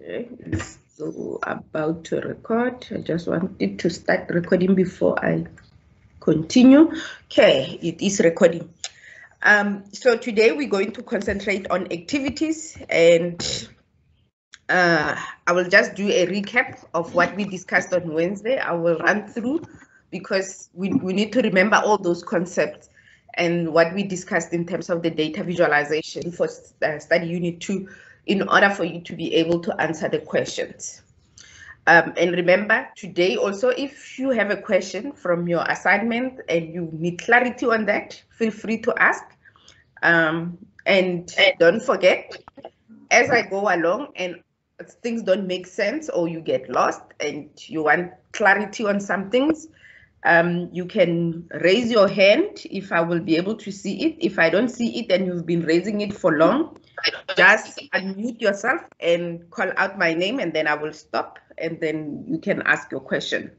Okay, so about to record. I just wanted to start recording before I continue. Okay, it is recording. Um, so today we're going to concentrate on activities and uh, I will just do a recap of what we discussed on Wednesday. I will run through because we, we need to remember all those concepts and what we discussed in terms of the data visualization for uh, study unit two in order for you to be able to answer the questions. Um, and remember, today also, if you have a question from your assignment and you need clarity on that, feel free to ask. Um, and don't forget, as I go along and things don't make sense or you get lost and you want clarity on some things, um, you can raise your hand if I will be able to see it. If I don't see it and you've been raising it for long, just unmute yourself and call out my name and then I will stop and then you can ask your question.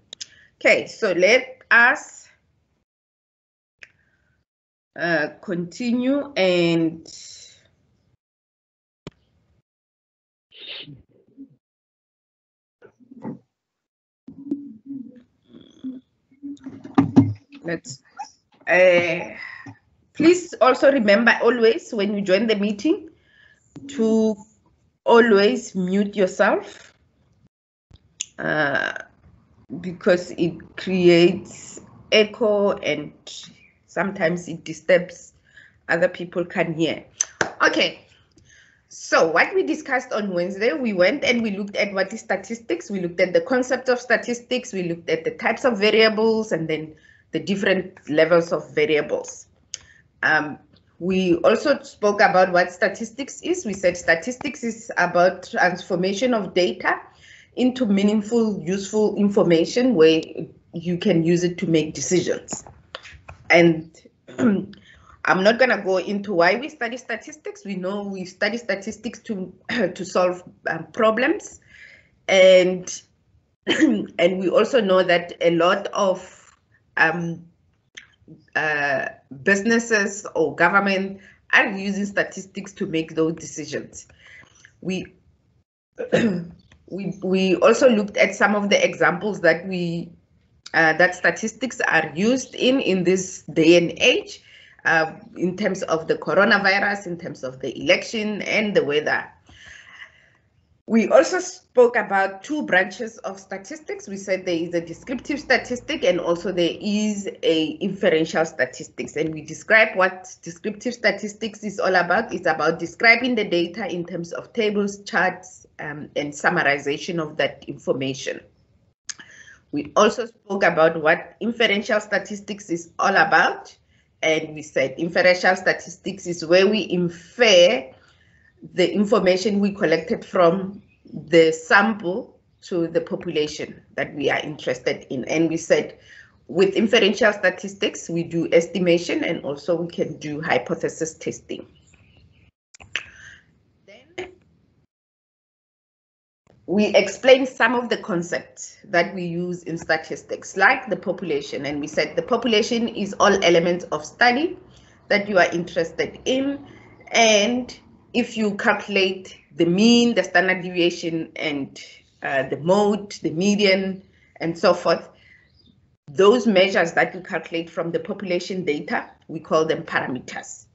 Okay, so let us uh, continue and let's uh, please also remember always when you join the meeting to always mute yourself uh, because it creates echo and sometimes it disturbs other people can hear. Okay, so what we discussed on Wednesday, we went and we looked at what is statistics. We looked at the concept of statistics. We looked at the types of variables and then the different levels of variables. Um, we also spoke about what statistics is. We said statistics is about transformation of data into meaningful, useful information where you can use it to make decisions. And I'm not going to go into why we study statistics. We know we study statistics to to solve um, problems, and and we also know that a lot of um, uh, businesses or government are using statistics to make those decisions. We we we also looked at some of the examples that we uh, that statistics are used in in this day and age uh, in terms of the coronavirus, in terms of the election and the weather. We also spoke about two branches of statistics. We said there is a descriptive statistic and also there is a inferential statistics. And we describe what descriptive statistics is all about. It's about describing the data in terms of tables, charts, um, and summarization of that information. We also spoke about what inferential statistics is all about. And we said inferential statistics is where we infer the information we collected from the sample to the population that we are interested in. And we said with inferential statistics, we do estimation and also we can do hypothesis testing. Then we explain some of the concepts that we use in statistics, like the population. And we said the population is all elements of study that you are interested in. And if you calculate the mean, the standard deviation, and uh, the mode, the median, and so forth, those measures that you calculate from the population data, we call them parameters.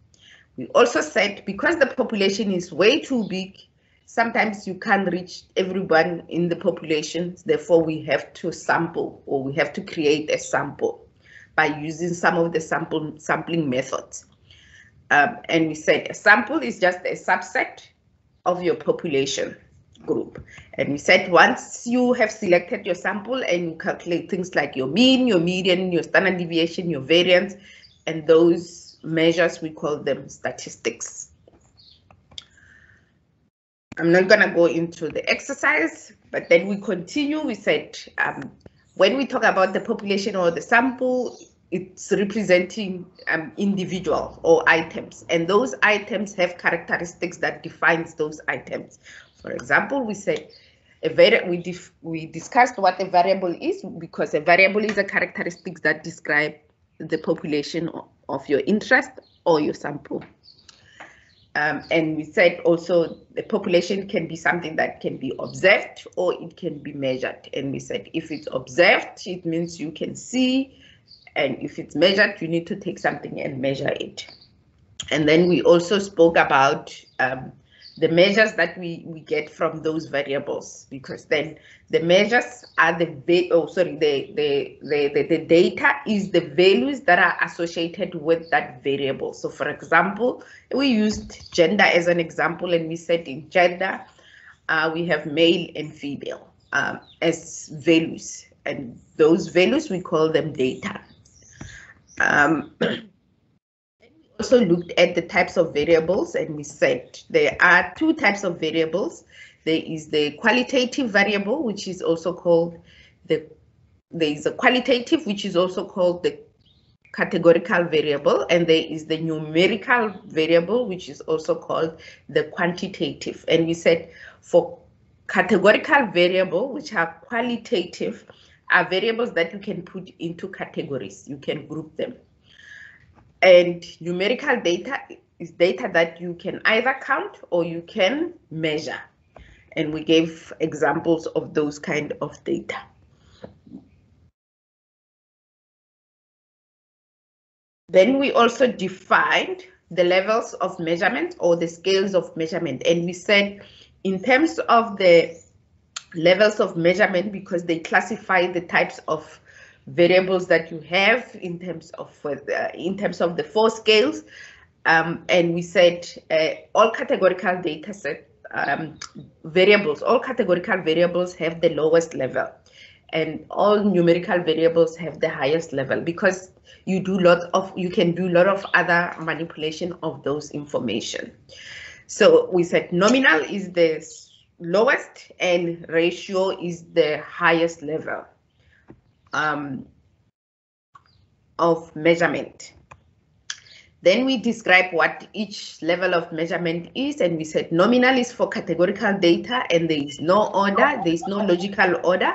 We also said because the population is way too big, sometimes you can't reach everyone in the population, therefore we have to sample or we have to create a sample by using some of the sample sampling methods. Um, and we said a sample is just a subset of your population group. And we said once you have selected your sample and you calculate things like your mean, your median, your standard deviation, your variance, and those measures, we call them statistics. I'm not going to go into the exercise, but then we continue. We said um, when we talk about the population or the sample, it's representing um, individual or items, and those items have characteristics that defines those items. For example, we said a vari we we discussed what a variable is because a variable is a characteristics that describe the population of your interest or your sample. Um, and we said also the population can be something that can be observed or it can be measured. And we said if it's observed, it means you can see. And if it's measured, you need to take something and measure it. And then we also spoke about um, the measures that we, we get from those variables, because then the measures are the, oh, sorry, the, the, the, the, the data is the values that are associated with that variable. So for example, we used gender as an example, and we said in gender, uh, we have male and female um, as values, and those values, we call them data. Um, we also looked at the types of variables and we said there are two types of variables. There is the qualitative variable, which is also called the, there is a qualitative, which is also called the categorical variable, and there is the numerical variable, which is also called the quantitative. And we said for categorical variable, which are qualitative, are variables that you can put into categories. You can group them. And numerical data is data that you can either count or you can measure. And we gave examples of those kind of data. Then we also defined the levels of measurement or the scales of measurement. And we said in terms of the levels of measurement, because they classify the types of variables that you have in terms of uh, in terms of the four scales. Um, and we said uh, all categorical data set um, variables, all categorical variables have the lowest level and all numerical variables have the highest level because you do lots of you can do a lot of other manipulation of those information. So we said nominal is the lowest and ratio is the highest level um, of measurement. Then we describe what each level of measurement is, and we said nominal is for categorical data, and there is no order, there is no logical order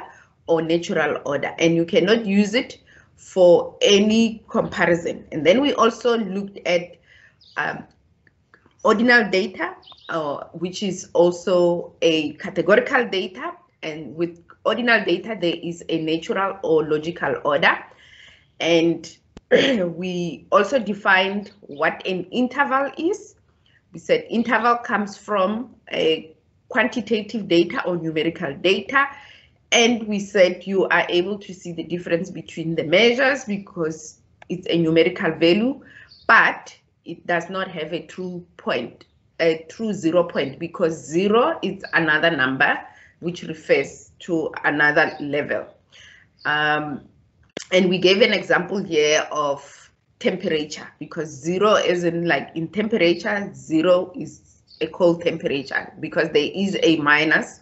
or natural order, and you cannot use it for any comparison. And then we also looked at um, ordinal data, uh, which is also a categorical data, and with ordinal data, there is a natural or logical order. And we also defined what an interval is. We said interval comes from a quantitative data or numerical data. And we said you are able to see the difference between the measures because it's a numerical value, but it does not have a true point, a true zero point because zero is another number which refers to another level. Um, and we gave an example here of temperature because zero isn't like in temperature, zero is a cold temperature because there is a minus,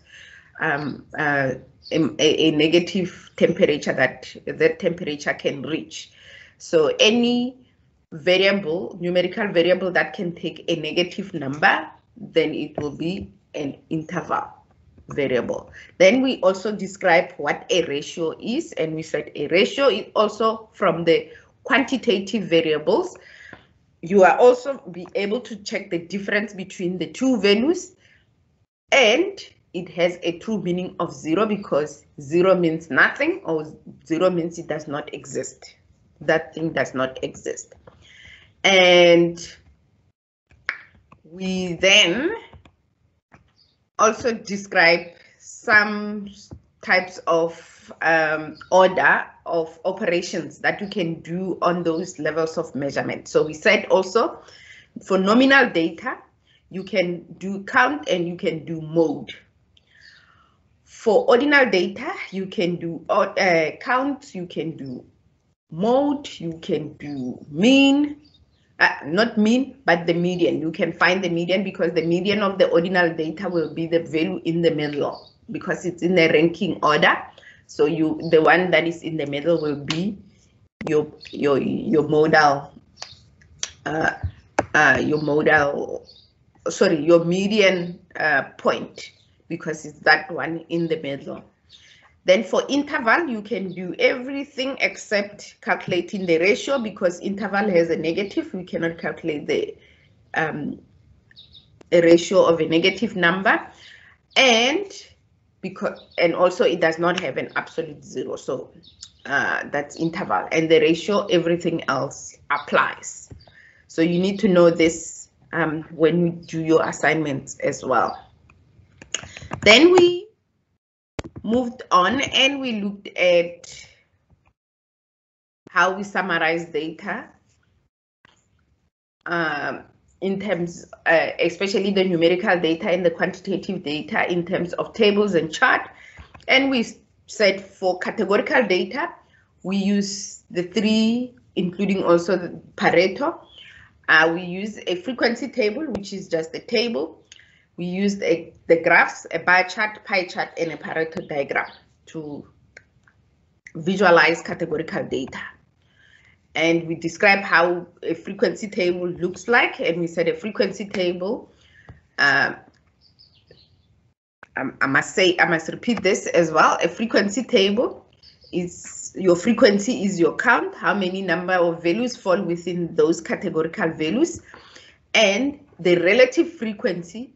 um, uh, a, a, negative temperature that that temperature can reach. So any variable, numerical variable that can take a negative number, then it will be an interval variable. Then we also describe what a ratio is, and we said a ratio is also from the quantitative variables. You are also be able to check the difference between the two values, and it has a true meaning of zero because zero means nothing or zero means it does not exist. That thing does not exist. And we then also describe some types of um, order of operations that you can do on those levels of measurement. So we said also for nominal data, you can do count and you can do mode. For ordinal data, you can do uh, count, you can do mode, you can do mean, uh, not mean, but the median. You can find the median because the median of the ordinal data will be the value in the middle because it's in the ranking order. So you, the one that is in the middle will be your your your modal, uh, uh, your modal, sorry, your median uh, point because it's that one in the middle. Then for interval, you can do everything except calculating the ratio because interval has a negative. We cannot calculate the um, a ratio of a negative number. And because and also it does not have an absolute zero. So uh, that's interval. And the ratio everything else applies. So you need to know this um, when you do your assignments as well. Then we moved on and we looked at how we summarize data um, in terms, uh, especially the numerical data and the quantitative data in terms of tables and chart. And we said for categorical data, we use the three, including also the Pareto. Uh, we use a frequency table, which is just a table. We used a, the graphs, a bar chart, pie chart, and a Pareto diagram to visualize categorical data and we describe how a frequency table looks like. And we said a frequency table, uh, I, I must say, I must repeat this as well. A frequency table is your frequency is your count, how many number of values fall within those categorical values. And the relative frequency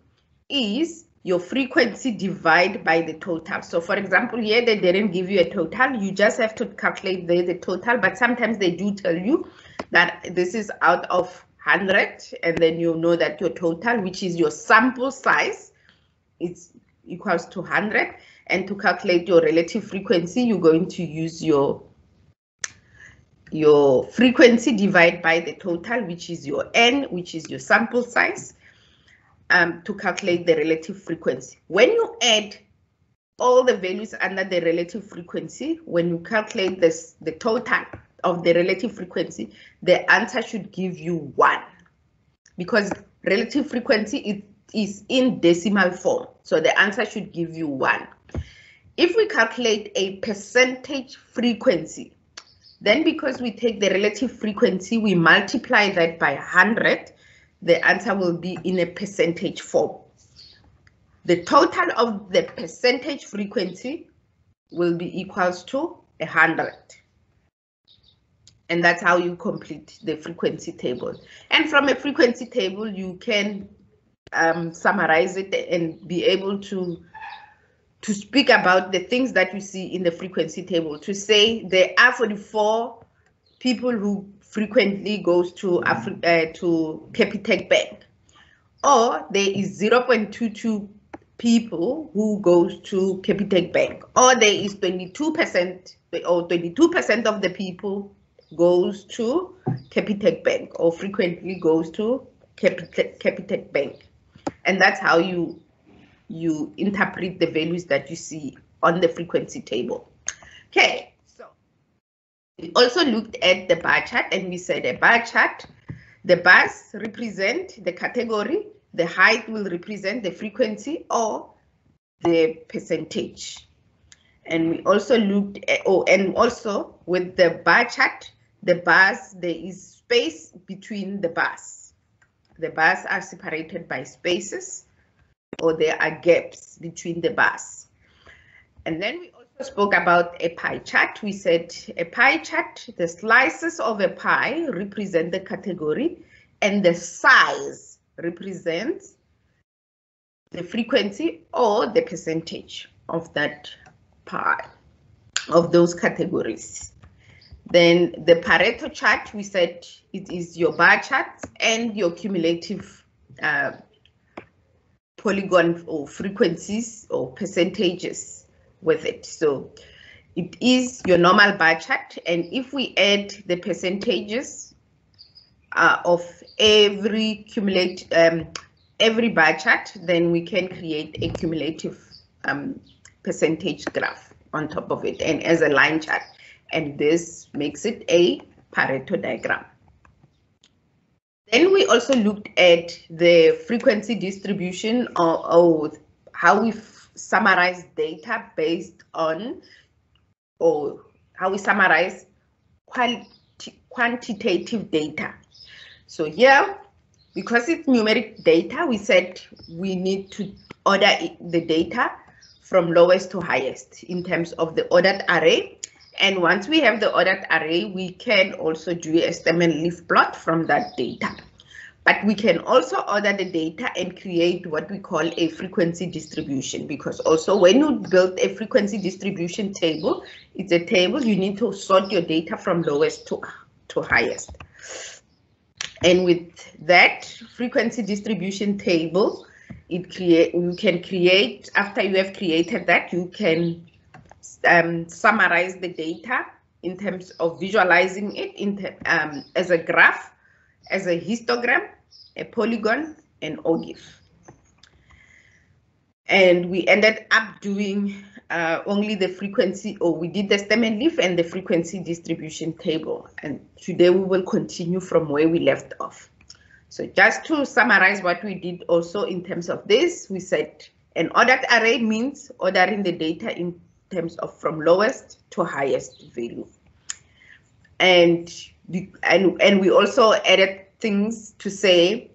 is your frequency divide by the total. So for example, here they didn't give you a total. You just have to calculate the, the total, but sometimes they do tell you that this is out of 100 and then you know that your total, which is your sample size, it's equals to 100. And to calculate your relative frequency, you're going to use your your frequency divided by the total, which is your n, which is your sample size um, to calculate the relative frequency. When you add all the values under the relative frequency, when you calculate this, the total of the relative frequency, the answer should give you one because relative frequency it is in decimal form. So the answer should give you one. If we calculate a percentage frequency, then because we take the relative frequency, we multiply that by 100, the answer will be in a percentage form. The total of the percentage frequency will be equals to 100. And that's how you complete the frequency table. And from a frequency table, you can um, summarize it and be able to to speak about the things that you see in the frequency table. To say there are 44 people who frequently goes to Afri uh, to Capitec Bank, or there is 0.22 people who goes to Capitec Bank, or there is 22% or 22% of the people goes to Capitec Bank or frequently goes to Capitec, Capitec Bank. And that's how you you interpret the values that you see on the frequency table. Okay, we also looked at the bar chart and we said a bar chart, the bars represent the category, the height will represent the frequency or the percentage. And we also looked at, oh, and also with the bar chart, the bars, there is space between the bars. The bars are separated by spaces or there are gaps between the bars. And then we spoke about a pie chart. We said a pie chart, the slices of a pie represent the category and the size represents the frequency or the percentage of that pie, of those categories. Then the Pareto chart, we said it is your bar chart and your cumulative uh, polygon or frequencies or percentages with it. So it is your normal bar chart. And if we add the percentages uh, of every cumulate um, every bar chart, then we can create a cumulative um, percentage graph on top of it and as a line chart. And this makes it a Pareto diagram. Then we also looked at the frequency distribution or, or how we summarize data based on, or how we summarize quantitative data. So here, because it's numeric data, we said we need to order the data from lowest to highest in terms of the ordered array. And once we have the ordered array, we can also do a stem and leaf plot from that data. But we can also order the data and create what we call a frequency distribution because also when you build a frequency distribution table, it's a table you need to sort your data from lowest to, to highest. And with that frequency distribution table, it create you can create after you have created that you can um, summarize the data in terms of visualizing it in um, as a graph as a histogram, a polygon, and ogive. And we ended up doing uh, only the frequency, or we did the stem and leaf and the frequency distribution table. And today we will continue from where we left off. So just to summarize what we did also in terms of this, we said an ordered array means ordering the data in terms of from lowest to highest value. And and, and we also added things to say,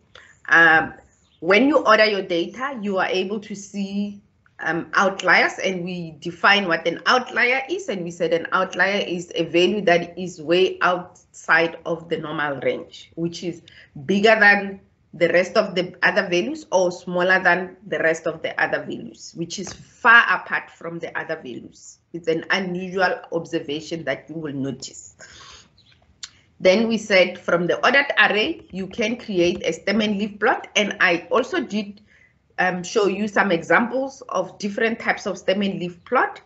um, when you order your data, you are able to see um, outliers and we define what an outlier is and we said an outlier is a value that is way outside of the normal range, which is bigger than the rest of the other values or smaller than the rest of the other values, which is far apart from the other values. It's an unusual observation that you will notice. Then we said from the ordered array, you can create a stem and leaf plot. And I also did um, show you some examples of different types of stem and leaf plot.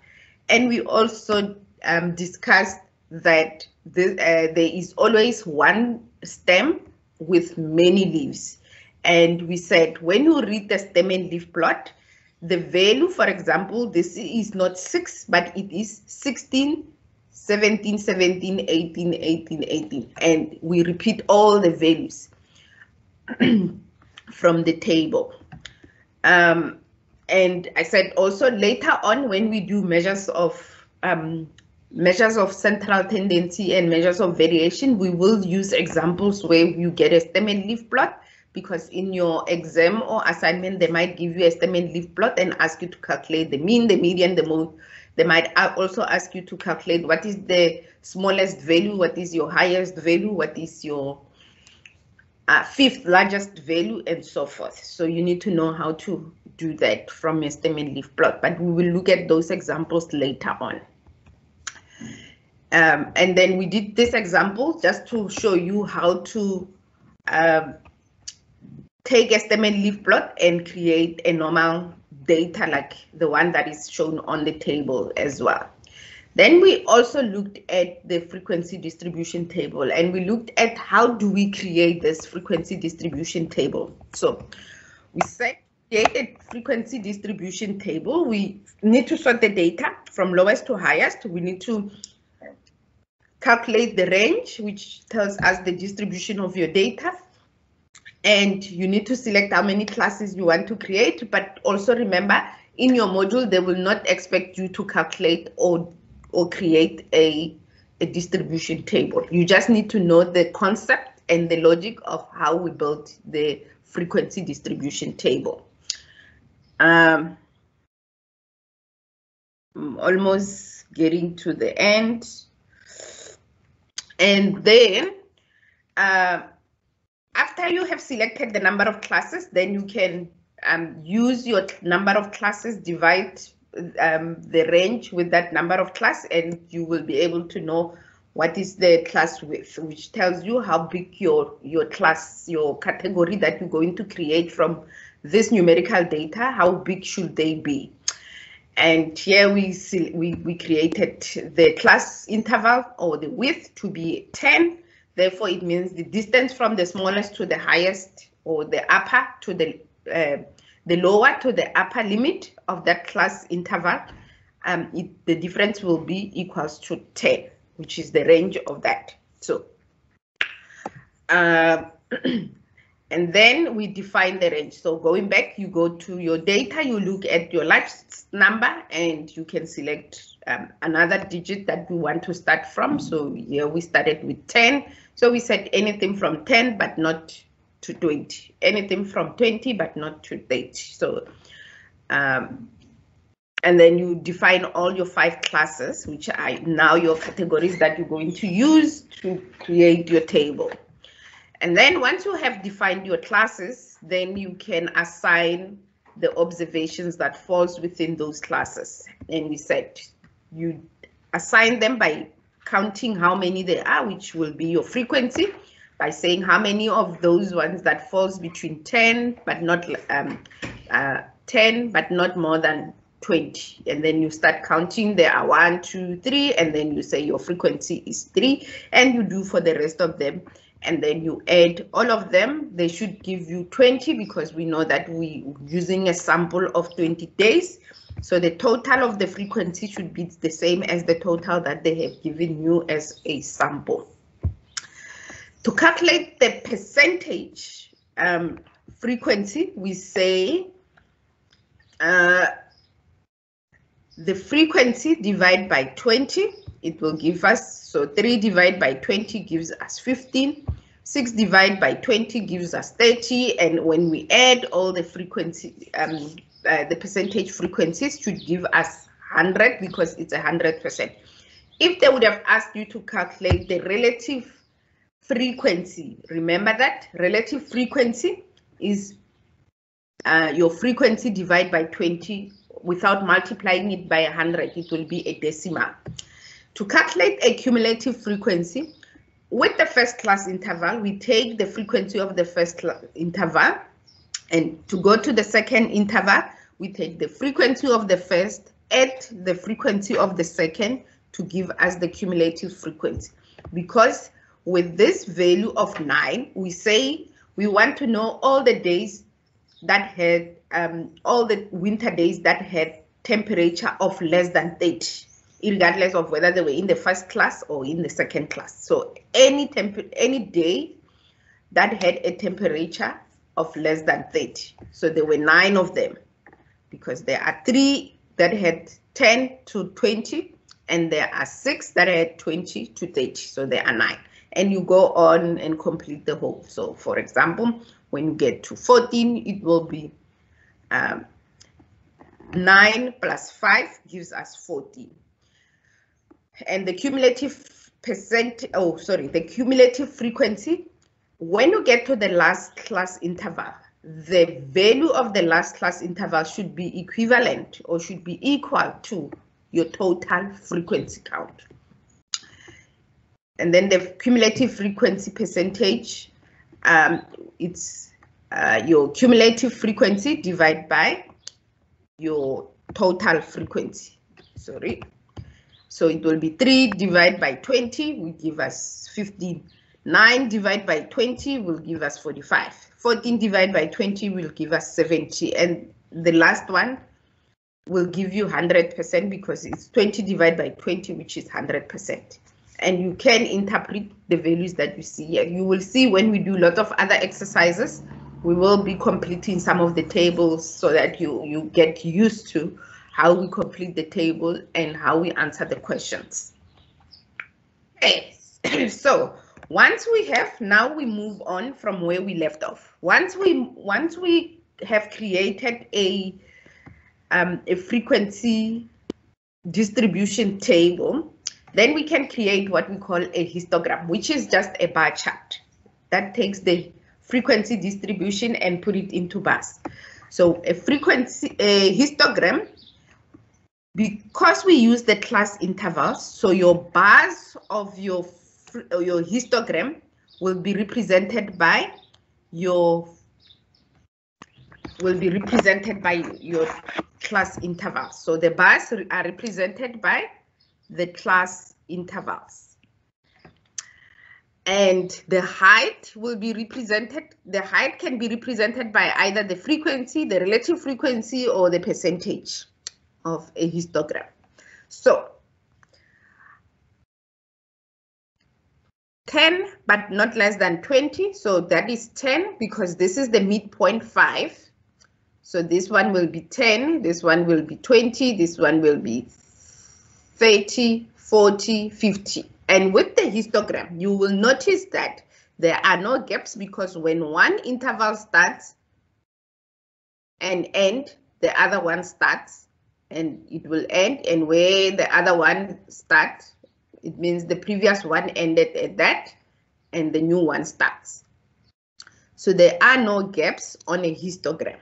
And we also um, discussed that the, uh, there is always one stem with many leaves. And we said when you read the stem and leaf plot, the value, for example, this is not 6, but it is 16 17, 17, 18, 18, 18. And we repeat all the values from the table. Um, and I said also later on when we do measures of um, measures of central tendency and measures of variation, we will use examples where you get a stem and leaf plot because in your exam or assignment, they might give you a stem and leaf plot and ask you to calculate the mean, the median, the mode, they might also ask you to calculate what is the smallest value, what is your highest value, what is your uh, fifth largest value, and so forth. So you need to know how to do that from a stem and leaf plot, but we will look at those examples later on. Um, and then we did this example just to show you how to um, take a stem and leaf plot and create a normal data like the one that is shown on the table as well. Then we also looked at the frequency distribution table and we looked at how do we create this frequency distribution table. So we said create a frequency distribution table. We need to sort the data from lowest to highest. We need to calculate the range, which tells us the distribution of your data and you need to select how many classes you want to create, but also remember in your module, they will not expect you to calculate or, or create a, a distribution table. You just need to know the concept and the logic of how we built the frequency distribution table. Um, almost getting to the end. And then uh, after you have selected the number of classes, then you can um, use your number of classes, divide um, the range with that number of class, and you will be able to know what is the class width, which tells you how big your, your class, your category that you're going to create from this numerical data, how big should they be. And here we, see, we, we created the class interval or the width to be 10 Therefore, it means the distance from the smallest to the highest or the upper to the uh, the lower to the upper limit of that class interval, um, it, the difference will be equals to 10, which is the range of that. So, uh, and then we define the range. So going back, you go to your data, you look at your life number, and you can select um, another digit that we want to start from. So here we started with 10. So we said anything from 10, but not to 20. Anything from 20, but not to 30. So, um, and then you define all your five classes, which are now your categories that you're going to use to create your table. And then once you have defined your classes, then you can assign the observations that falls within those classes. And we said you assign them by counting how many there are, which will be your frequency, by saying how many of those ones that falls between 10 but not um, uh, 10 but not more than 20 and then you start counting there are one two three and then you say your frequency is three and you do for the rest of them. And then you add all of them they should give you 20 because we know that we using a sample of 20 days so the total of the frequency should be the same as the total that they have given you as a sample. To calculate the percentage um, frequency, we say uh, the frequency divided by 20, it will give us, so 3 divided by 20 gives us 15, 6 divided by 20 gives us 30, and when we add all the frequency um, uh, the percentage frequencies should give us 100 because it's 100%. If they would have asked you to calculate the relative frequency, remember that relative frequency is uh, your frequency divided by 20 without multiplying it by 100, it will be a decimal. To calculate a cumulative frequency, with the first class interval, we take the frequency of the first interval and to go to the second interval, we take the frequency of the first, add the frequency of the second to give us the cumulative frequency. Because with this value of 9, we say we want to know all the days that had, um, all the winter days that had temperature of less than 30, regardless of whether they were in the first class or in the second class. So any temp any day that had a temperature of less than 30. So there were nine of them because there are three that had 10 to 20 and there are six that had 20 to 30. So there are nine and you go on and complete the whole. So for example, when you get to 14, it will be um, 9 plus 5 gives us 14. And the cumulative percent, oh, sorry, the cumulative frequency when you get to the last class interval, the value of the last class interval should be equivalent or should be equal to your total frequency count. And then the cumulative frequency percentage, um, it's uh, your cumulative frequency divided by your total frequency. Sorry. So it will be 3 divided by 20 will give us 15 9 divided by 20 will give us 45. 14 divided by 20 will give us 70. And the last one will give you 100% because it's 20 divided by 20, which is 100%. And you can interpret the values that you see here. You will see when we do a lot of other exercises, we will be completing some of the tables so that you, you get used to how we complete the table and how we answer the questions. Okay, so once we have, now we move on from where we left off. Once we once we have created a um, a frequency distribution table, then we can create what we call a histogram, which is just a bar chart that takes the frequency distribution and put it into bars. So a frequency, a histogram, because we use the class intervals, so your bars of your your histogram will be represented by your will be represented by your class intervals. So the bars are represented by the class intervals. And the height will be represented, the height can be represented by either the frequency, the relative frequency, or the percentage of a histogram. So 10, but not less than 20. So that is 10 because this is the midpoint 5. So this one will be 10, this one will be 20, this one will be 30, 40, 50. And with the histogram, you will notice that there are no gaps because when one interval starts and end, the other one starts and it will end. And where the other one starts, it means the previous one ended at that and the new one starts. So there are no gaps on a histogram.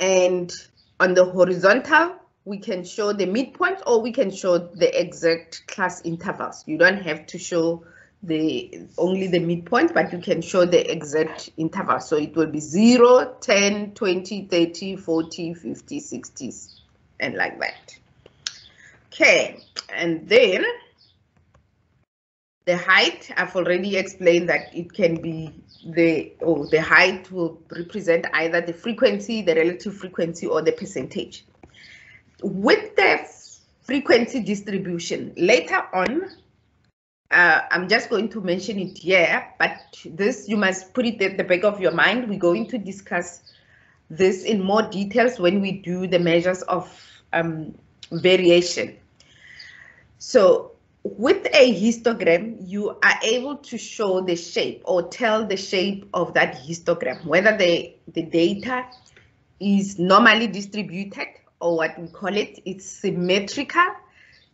And on the horizontal, we can show the midpoint or we can show the exact class intervals. You don't have to show the only the midpoint, but you can show the exact interval. So it will be 0, 10, 20, 30, 40, 50, 60, and like that. Okay, and then the height, I've already explained that it can be the, oh, the height will represent either the frequency, the relative frequency, or the percentage. With the frequency distribution, later on, uh, I'm just going to mention it here, but this you must put it at the back of your mind. We're going to discuss this in more details when we do the measures of um, variation. So with a histogram, you are able to show the shape or tell the shape of that histogram, whether the, the data is normally distributed or what we call it, it's symmetrical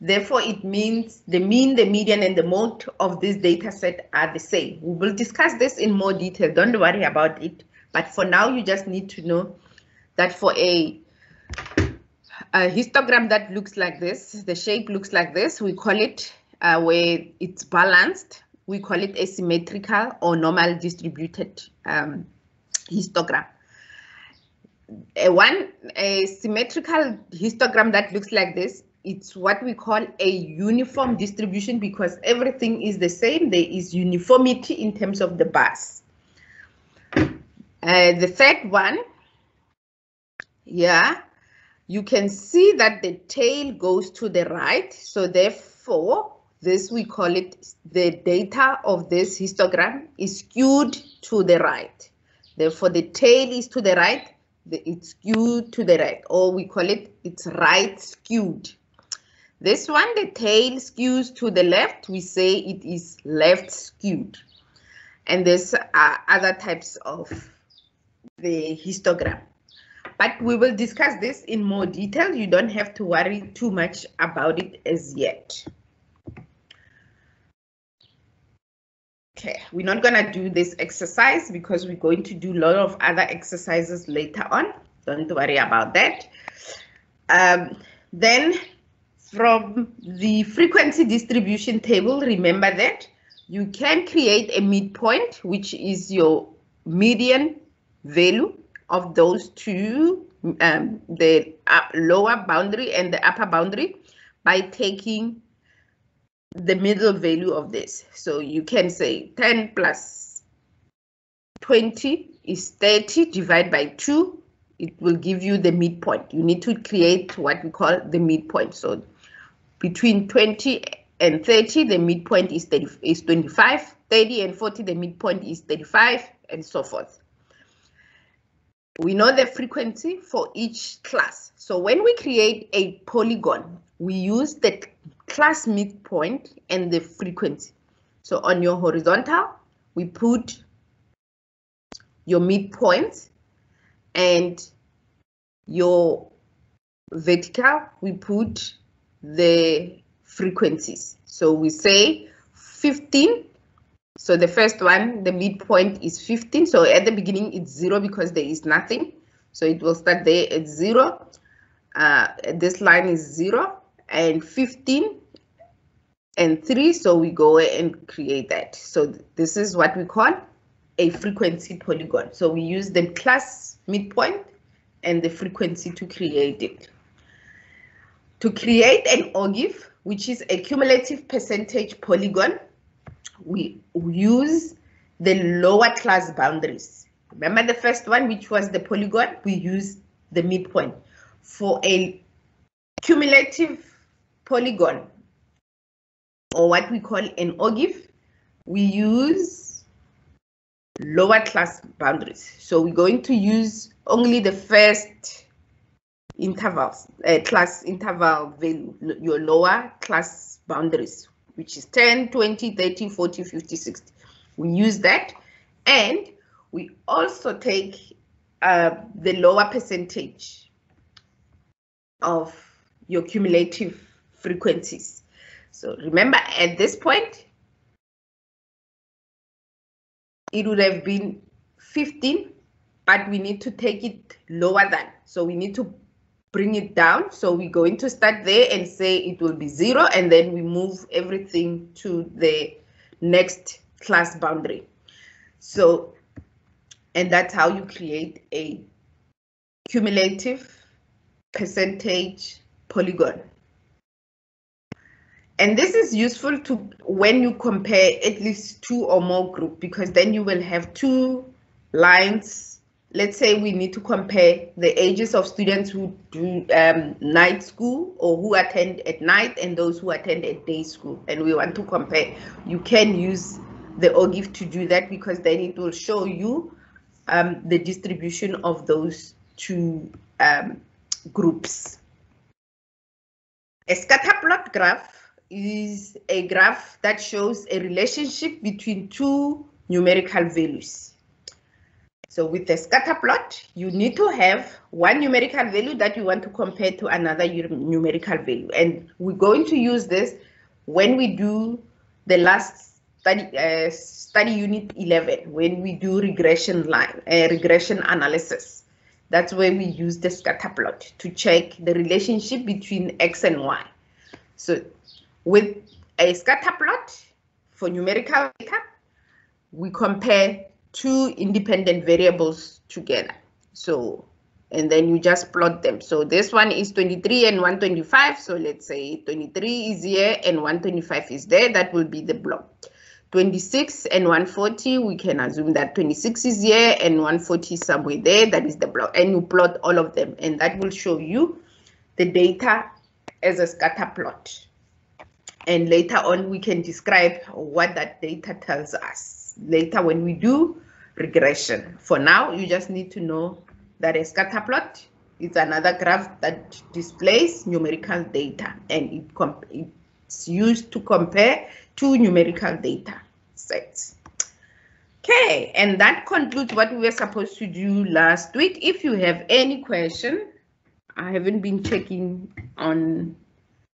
Therefore, it means the mean, the median, and the mode of this data set are the same. We will discuss this in more detail. Don't worry about it. But for now, you just need to know that for a, a histogram that looks like this, the shape looks like this, we call it uh, where it's balanced. We call it asymmetrical or normal distributed um, histogram. A one a symmetrical histogram that looks like this it's what we call a uniform distribution because everything is the same. There is uniformity in terms of the bars. Uh, the third one, yeah, you can see that the tail goes to the right. So therefore, this we call it the data of this histogram is skewed to the right. Therefore, the tail is to the right, it's skewed to the right, or we call it it's right skewed. This one, the tail skews to the left, we say it is left skewed. And there's uh, other types of the histogram. But we will discuss this in more detail. You don't have to worry too much about it as yet. Okay, we're not going to do this exercise because we're going to do a lot of other exercises later on. Don't worry about that. Um, then from the frequency distribution table, remember that you can create a midpoint, which is your median value of those two, um, the lower boundary and the upper boundary by taking the middle value of this. So you can say 10 plus 20 is 30 divided by 2. It will give you the midpoint. You need to create what we call the midpoint. So between 20 and 30, the midpoint is, 30, is 25, 30 and 40, the midpoint is 35, and so forth. We know the frequency for each class. So when we create a polygon, we use the class midpoint and the frequency. So on your horizontal, we put your midpoint and your vertical, we put the frequencies. So we say 15. So the first one, the midpoint is 15. So at the beginning, it's zero because there is nothing. So it will start there at zero. Uh, this line is zero and 15 and 3. So we go and create that. So this is what we call a frequency polygon. So we use the class midpoint and the frequency to create it. To create an ogive, which is a cumulative percentage polygon, we use the lower class boundaries. Remember the first one, which was the polygon, we use the midpoint. For a cumulative polygon, or what we call an ogive, we use lower class boundaries. So we're going to use only the first intervals, uh, class interval value, your lower class boundaries, which is 10, 20, 30, 40, 50, 60. We use that. And we also take uh, the lower percentage of your cumulative frequencies. So remember at this point, it would have been 15, but we need to take it lower than. So we need to bring it down. So we're going to start there and say it will be zero, and then we move everything to the next class boundary. So, and that's how you create a cumulative percentage polygon. And this is useful to when you compare at least two or more group because then you will have two lines. Let's say we need to compare the ages of students who do um, night school or who attend at night and those who attend at day school. And we want to compare. You can use the ogive to do that because then it will show you um, the distribution of those two um, groups. A scatter plot graph is a graph that shows a relationship between two numerical values. So with the scatter plot, you need to have one numerical value that you want to compare to another numerical value. And we're going to use this when we do the last study, uh, study unit 11, when we do regression line, uh, regression analysis. That's where we use the scatter plot to check the relationship between X and Y. So with a scatter plot for numerical data, we compare two independent variables together. So, and then you just plot them. So this one is 23 and 125. So let's say 23 is here and 125 is there. That will be the block. 26 and 140, we can assume that 26 is here and 140 is somewhere there. That is the block. And you plot all of them. And that will show you the data as a scatter plot and later on we can describe what that data tells us later when we do regression. For now, you just need to know that a scatter plot is another graph that displays numerical data and it it's used to compare two numerical data sets. Okay, and that concludes what we were supposed to do last week. If you have any question, I haven't been checking on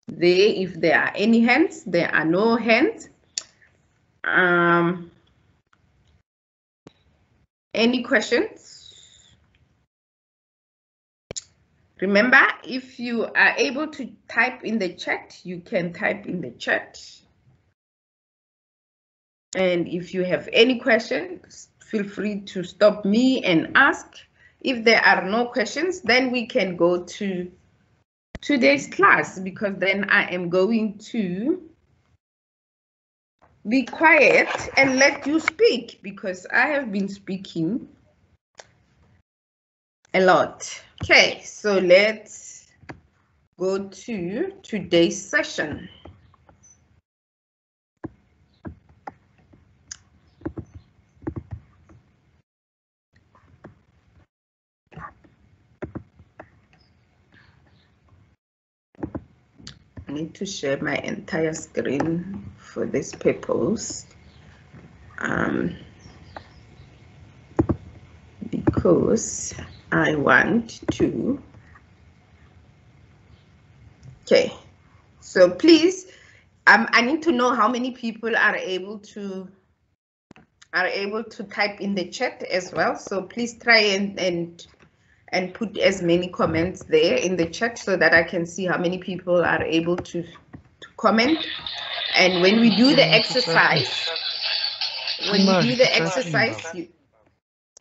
there if there are any hands there are no hands um any questions? Remember if you are able to type in the chat you can type in the chat. And if you have any questions feel free to stop me and ask. If there are no questions then we can go to today's class because then I am going to be quiet and let you speak because I have been speaking a lot. Okay, so let's go to today's session. I need to share my entire screen for this purpose. Um, because I want to. Okay, so please, um, I need to know how many people are able to are able to type in the chat as well. So please try and, and and put as many comments there in the chat so that I can see how many people are able to, to comment. And when we do the exercise, when you do the exercise, you,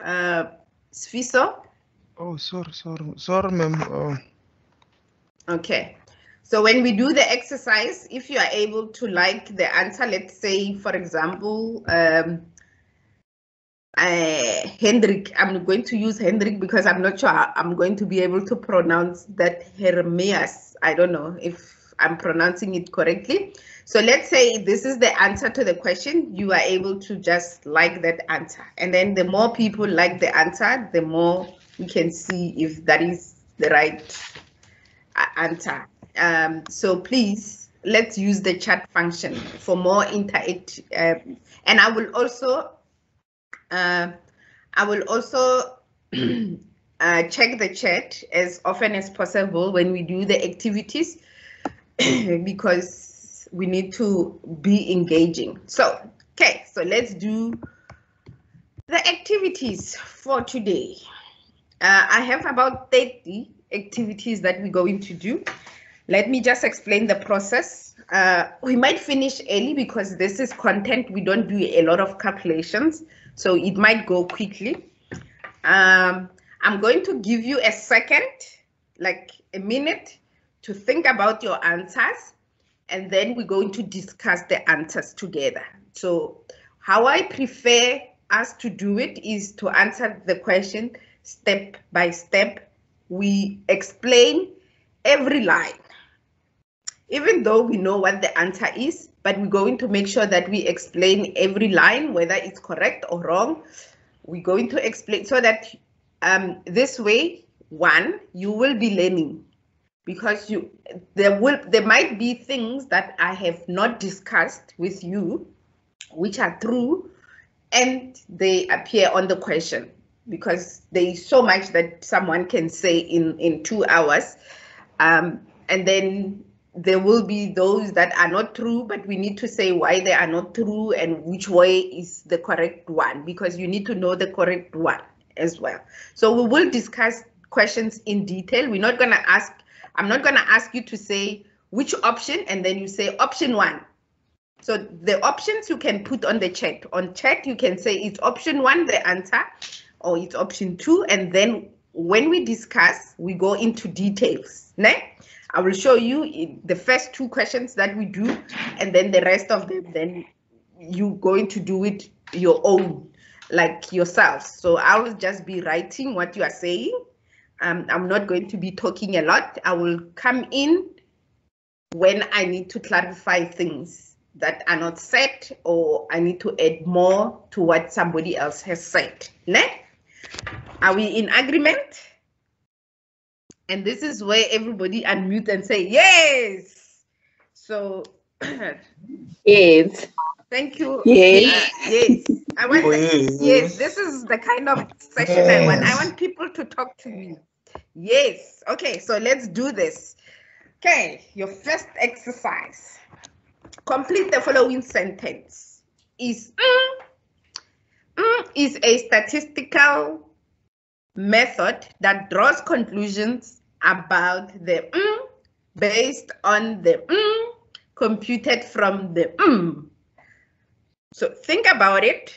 uh, Sfiso? Oh, sorry, sorry, sorry, ma'am. Oh. Okay. So when we do the exercise, if you are able to like the answer, let's say, for example, um, uh, Hendrik. I'm going to use Hendrik because I'm not sure I'm going to be able to pronounce that Hermias. I don't know if I'm pronouncing it correctly. So let's say this is the answer to the question. You are able to just like that answer. And then the more people like the answer, the more we can see if that is the right uh, answer. Um, so please, let's use the chat function for more interact. Uh, and I will also uh, I will also uh, check the chat as often as possible when we do the activities because we need to be engaging. So, okay, so let's do The activities for today. Uh, I have about 30 activities that we're going to do. Let me just explain the process. Uh, we might finish early because this is content. We don't do a lot of calculations, so it might go quickly. Um, I'm going to give you a second, like a minute, to think about your answers, and then we're going to discuss the answers together. So how I prefer us to do it is to answer the question step by step. We explain every line even though we know what the answer is, but we're going to make sure that we explain every line, whether it's correct or wrong. We're going to explain so that um, this way, one, you will be learning because you there will there might be things that I have not discussed with you, which are true, and they appear on the question because there is so much that someone can say in in two hours, um, and then there will be those that are not true, but we need to say why they are not true and which way is the correct one because you need to know the correct one as well. So we will discuss questions in detail. We're not going to ask, I'm not going to ask you to say which option and then you say option one. So the options you can put on the chat. On chat, you can say it's option one, the answer, or it's option two. And then when we discuss, we go into details. Ne? I will show you the first two questions that we do, and then the rest of them, then you're going to do it your own, like yourself. So I will just be writing what you are saying. Um, I'm not going to be talking a lot. I will come in when I need to clarify things that are not said or I need to add more to what somebody else has said. Ne? Are we in agreement? And this is where everybody unmute and say yes. So yes. Thank you. Yes. Uh, yes. I want yes. yes. This is the kind of session yes. I want. I want people to talk to me. Yes. Okay, so let's do this. Okay, your first exercise. Complete the following sentence. Is mm, mm, is a statistical method that draws conclusions about the mm based on the mm computed from the mm. So think about it.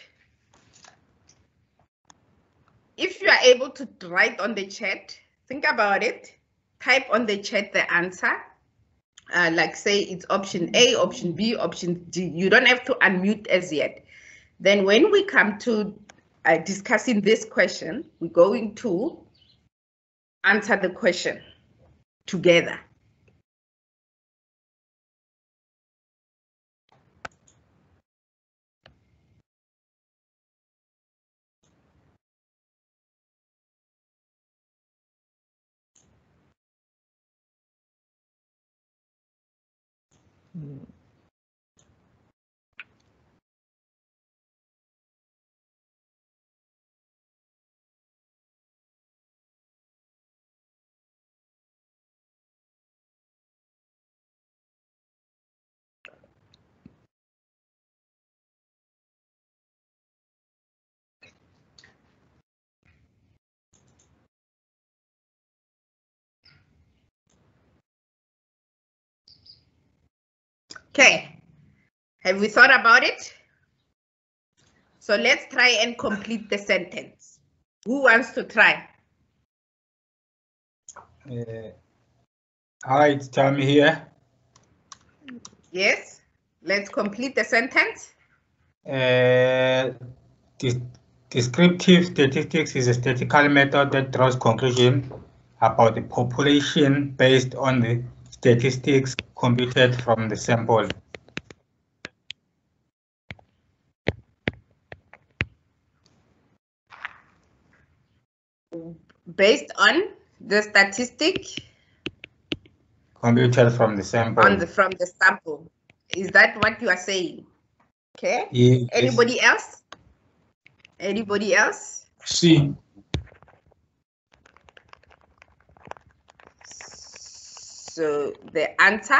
If you are able to write on the chat, think about it, type on the chat the answer. Uh, like say it's option A, option B, option D. You don't have to unmute as yet. Then when we come to uh, discussing this question, we're going to answer the question together. Mm. Okay, have we thought about it? So let's try and complete the sentence. Who wants to try? Uh, hi, it's Tommy here. Yes, let's complete the sentence. Uh, descriptive statistics is a statistical method that draws conclusion about the population based on the statistics computed from the sample. Based on the statistic computed from the sample. On the from the sample. Is that what you are saying? Okay. Yes. Anybody else? Anybody else? See. So the answer.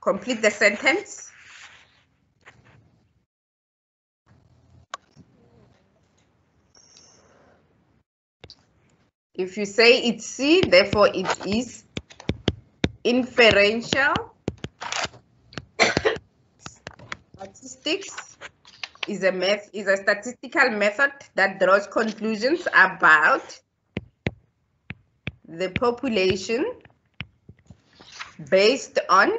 Complete the sentence. If you say it's C, therefore it is inferential. Statistics is a math is a statistical method that draws conclusions about the population based on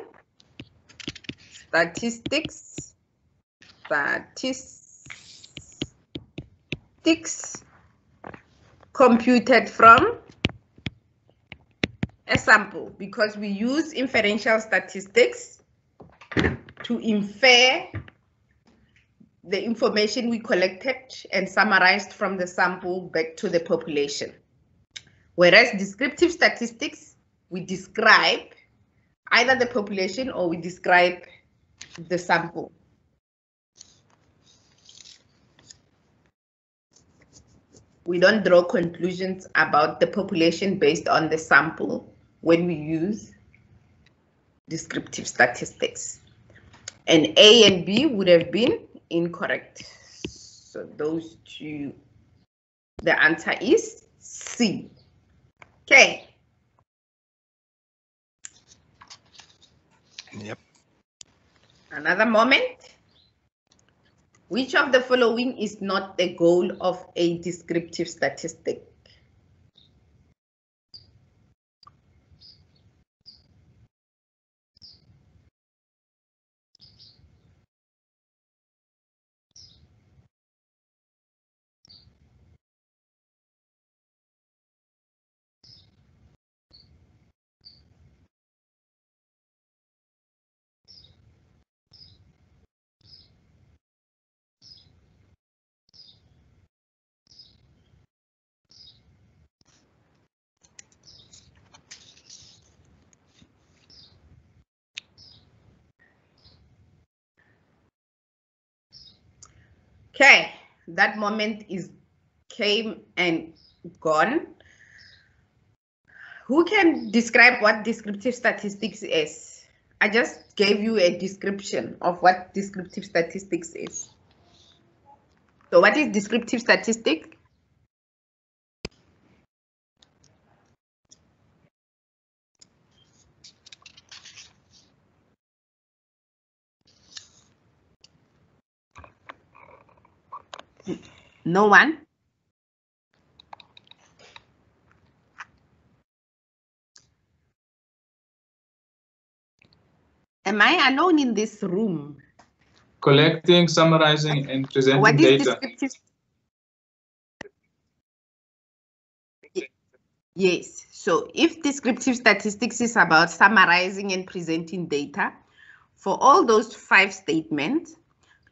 statistics statistics computed from a sample because we use inferential statistics to infer the information we collected and summarized from the sample back to the population. Whereas descriptive statistics, we describe either the population or we describe the sample. We don't draw conclusions about the population based on the sample when we use descriptive statistics. And A and B would have been incorrect. So those two, the answer is C. Okay. Yep. Another moment. Which of the following is not the goal of a descriptive statistic? Okay, that moment is came and gone. Who can describe what descriptive statistics is? I just gave you a description of what descriptive statistics is. So what is descriptive statistic? No one? Am I alone in this room? collecting, summarizing, and presenting data. What is data. descriptive? Ye- Yes, so if descriptive statistics is about summarizing and presenting data, for all those five statements,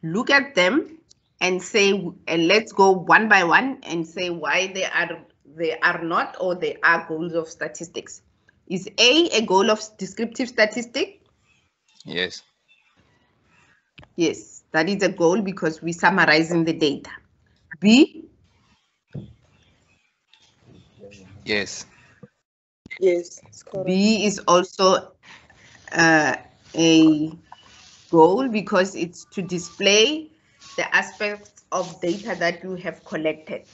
look at them and say, and let's go one by one and say why they are they are not or they are goals of statistics. Is A a goal of descriptive statistic? Yes. Yes, that is a goal because we're summarizing the data. B, Yes. Yes. B is also uh, a goal because it's to display the aspects of data that you have collected.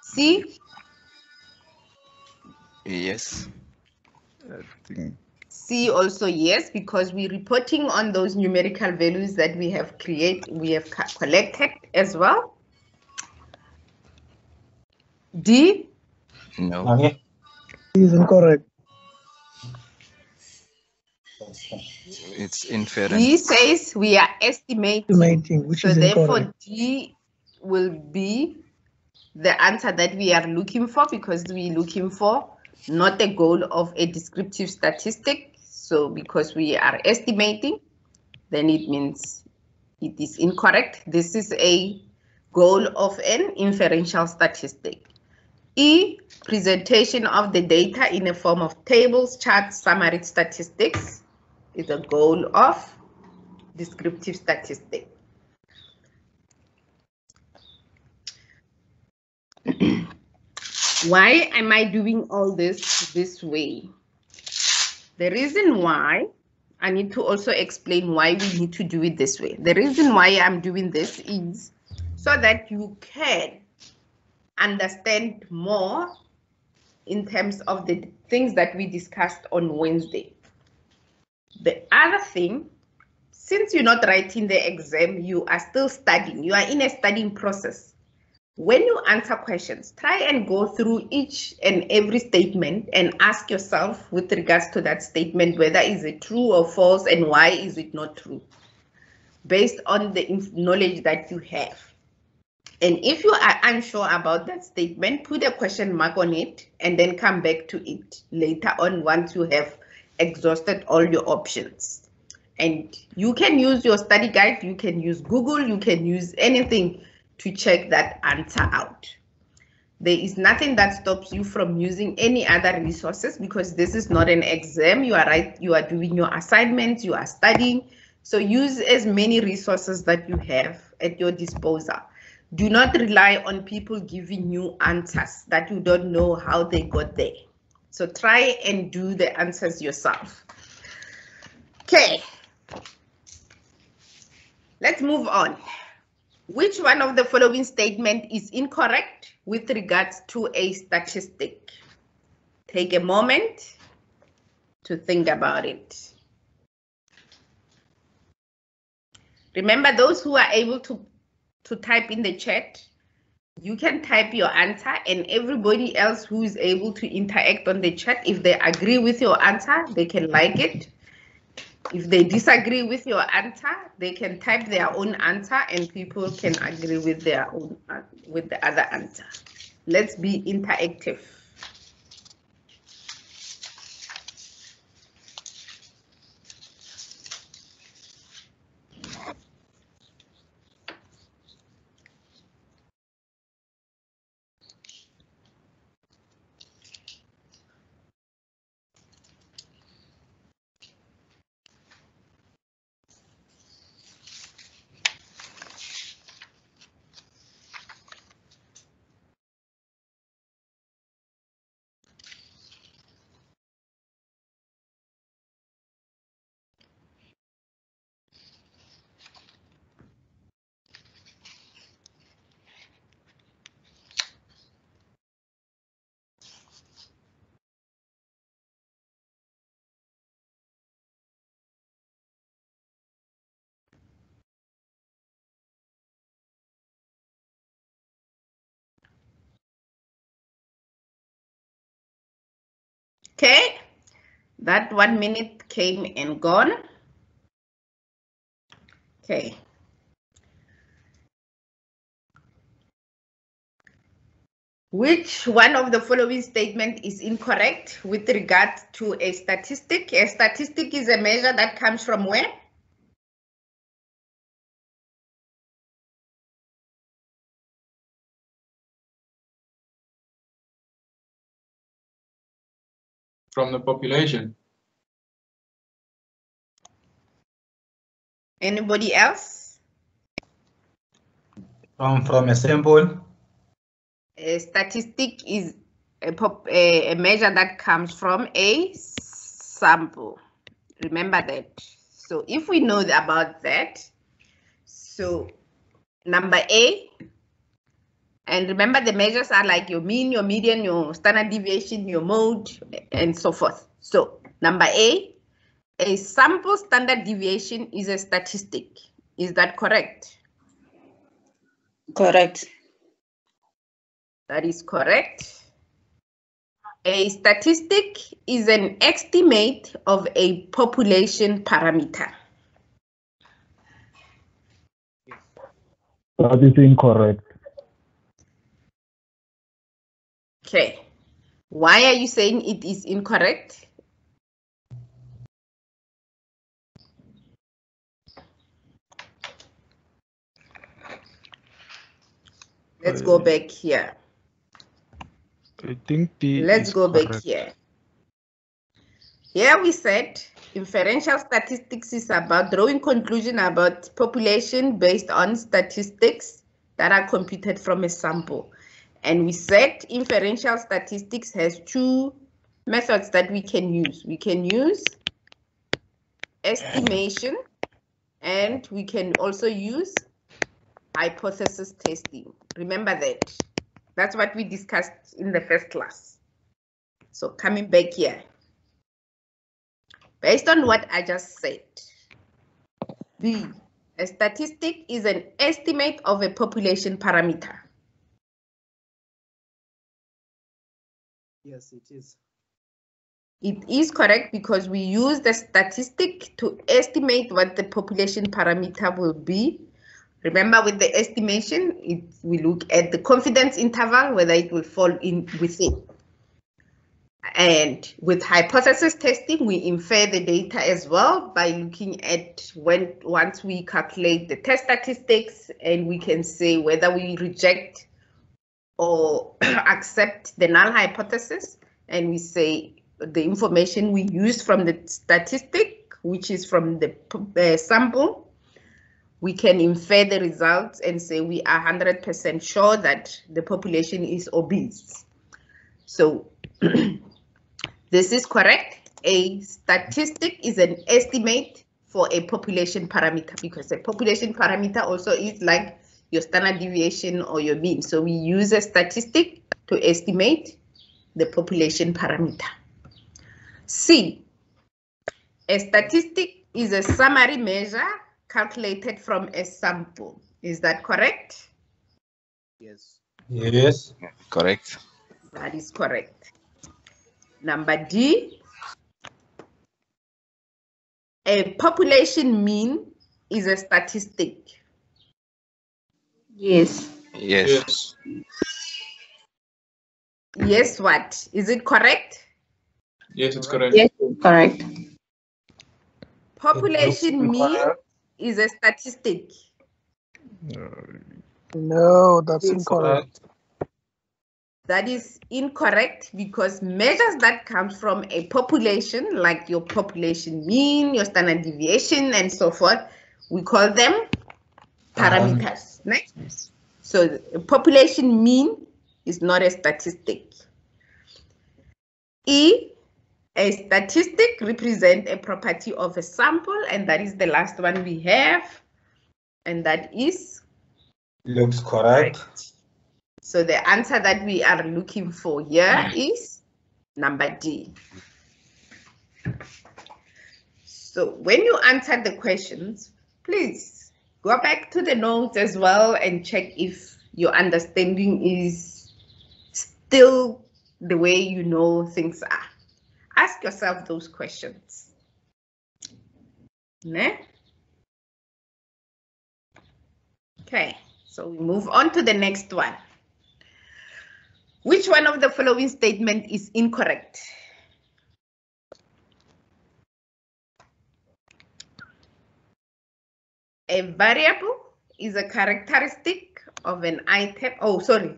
C, Yes. I think C also yes, because we're reporting on those numerical values that we have create, we have co- collected as well. D, no. Okay. Is incorrect. It's inference. D says we are estimating. Estimating, which So is therefore, incorrect. D will be the answer that we are looking for because we're looking for not the goal of a descriptive statistic. So because we are estimating, then it means it is incorrect. This is a goal of an inferential statistic. E, presentation of the data in a form of tables, charts, summary statistics is a goal of descriptive statistic. why am I doing all this this way? The reason why I need to also explain why we need to do it this way. The reason why I'm doing this is so that you can understand more in terms of the things that we discussed on Wednesday. The other thing, since you're not writing the exam, you are still studying, you are in a studying process. When you answer questions, try and go through each and every statement and ask yourself with regards to that statement, whether is it true or false and why is it not true, based on the knowledge that you have. And if you are unsure about that statement, put a question mark on it and then come back to it later on once you have exhausted all your options. And you can use your study guide, you can use Google, you can use anything to check that answer out. There is nothing that stops you from using any other resources because this is not an exam. You are right, you are doing your assignments, you are studying. So use as many resources that you have at your disposal. Do not rely on people giving you answers that you don't know how they got there. So try and do the answers yourself. Okay. Let's move on. Which one of the following statement is incorrect with regards to a statistic? Take a moment to think about it. Remember those who are able to, to type in the chat, you can type your answer and everybody else who is able to interact on the chat, if they agree with your answer, they can like it. If they disagree with your answer, they can type their own answer and people can agree with their own with the other answer. Let's be interactive. Okay, that one minute came and gone. Okay. Which one of the following statement is incorrect with regard to a statistic? A statistic is a measure that comes from where? From the population. Anybody else? From, from a sample, A statistic is a, pop, a, a measure that comes from a sample. Remember that. So if we know about that, so number A, and remember the measures are like your mean, your median, your standard deviation, your mode, and so forth. So number A, a sample standard deviation is a statistic. Is that correct? Correct. That is correct. A statistic is an estimate of a population parameter. That is incorrect. Okay. Why are you saying it is incorrect? Let's go back here. I think B. Let's go back here. Here we said inferential statistics is about drawing conclusion about population based on statistics that are computed from a sample. And we said inferential statistics has two methods that we can use. We can use estimation and we can also use hypothesis testing. Remember that. That's what we discussed in the first class. So coming back here. Based on what I just said, B, a statistic is an estimate of a population parameter. Yes, it is. It is correct because we use the statistic to estimate what the population parameter will be. Remember with the estimation, it, we look at the confidence interval, whether it will fall in within. And with hypothesis testing, we infer the data as well by looking at when once we calculate the test statistics and we can say whether we reject or accept the null hypothesis and we say the information we use from the statistic, which is from the uh, sample, we can infer the results and say we are 100% sure that the population is obese. So this is correct. A statistic is an estimate for a population parameter because a population parameter also is like your standard deviation or your mean. So we use a statistic to estimate the population parameter. C, a statistic is a summary measure calculated from a sample. Is that correct? Yes. Yes. Correct. That is correct. Number D, a population mean is a statistic. Yes. Yes. Yes. Yes, what? Is it correct? Yes, it's correct. Yes, correct. Population mean is a statistic. No, that's incorrect. That is incorrect because measures that come from a population, like your population mean, your standard deviation, and so forth, we call them parameters. Um, Next. So population mean is not a statistic. E, a statistic represent a property of a sample, and that is the last one we have, and that is Looks correct. So the answer that we are looking for here mm. is number D. So when you answer the questions, please go back to the notes as well and check if your understanding is still the way you know things are. Ask yourself those questions. Ne? Okay, so we move on to the next one. Which one of the following statement is incorrect? A variable is a characteristic of an item. Oh, sorry,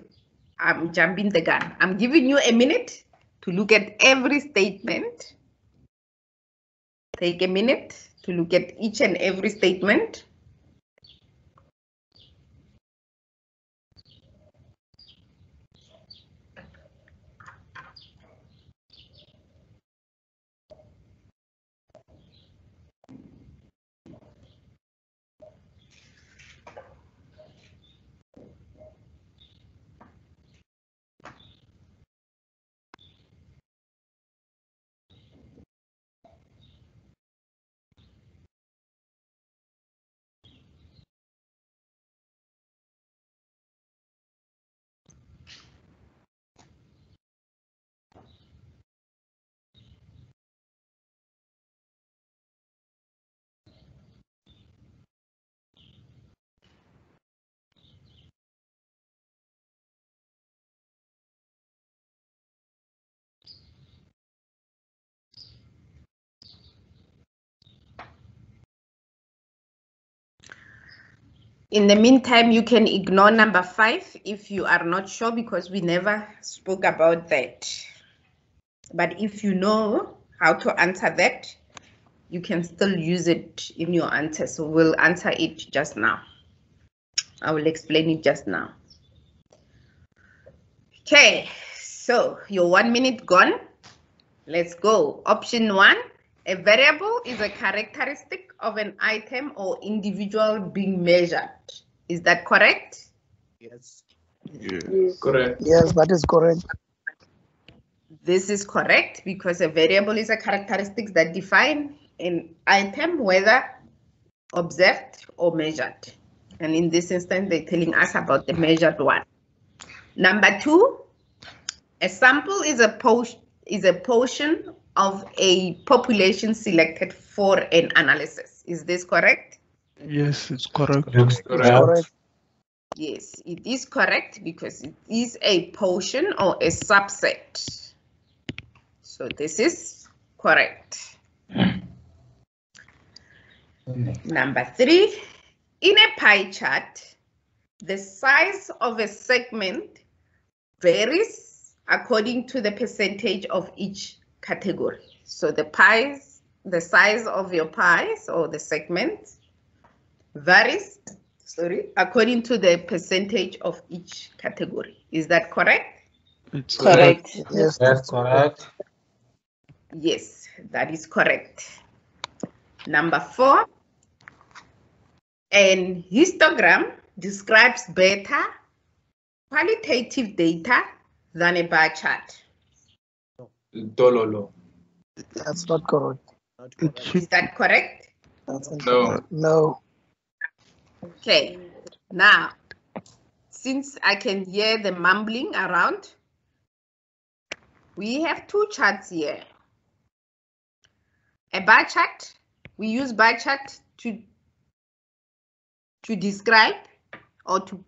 I'm jumping the gun. I'm giving you a minute to look at every statement. Take a minute to look at each and every statement. In the meantime, you can ignore number five if you are not sure because we never spoke about that. But if you know how to answer that, you can still use it in your answer. So we'll answer it just now. I will explain it just now. Okay, so your one minute gone. Let's go. Option one, a variable is a characteristic of an item or individual being measured. Is that correct? Yes. yes. Correct. Yes, that is correct. This is correct because a variable is a characteristics that define an item whether observed or measured. And in this instance, they're telling us about the measured one. Number two, a sample is a portion is a portion of a population selected for an analysis. Is this correct? Yes, it's correct. Looks Correct. Correct. Yes, it is correct because it is a portion or a subset. So this is correct. Number three, in a pie chart, the size of a segment varies according to the percentage of each category. So the pies, the size of your pies or the segments varies, sorry, according to the percentage of each category. Is that correct? It's Correct. Yes. That's correct. Yes, that is correct. Number four, an histogram describes better qualitative data than a bar chart. Dololo. That's not correct. It Is should that correct? That's No. No. Okay. Now, since I can hear the mumbling around, we have two charts here. A bar chart, we use bar chart to to describe or to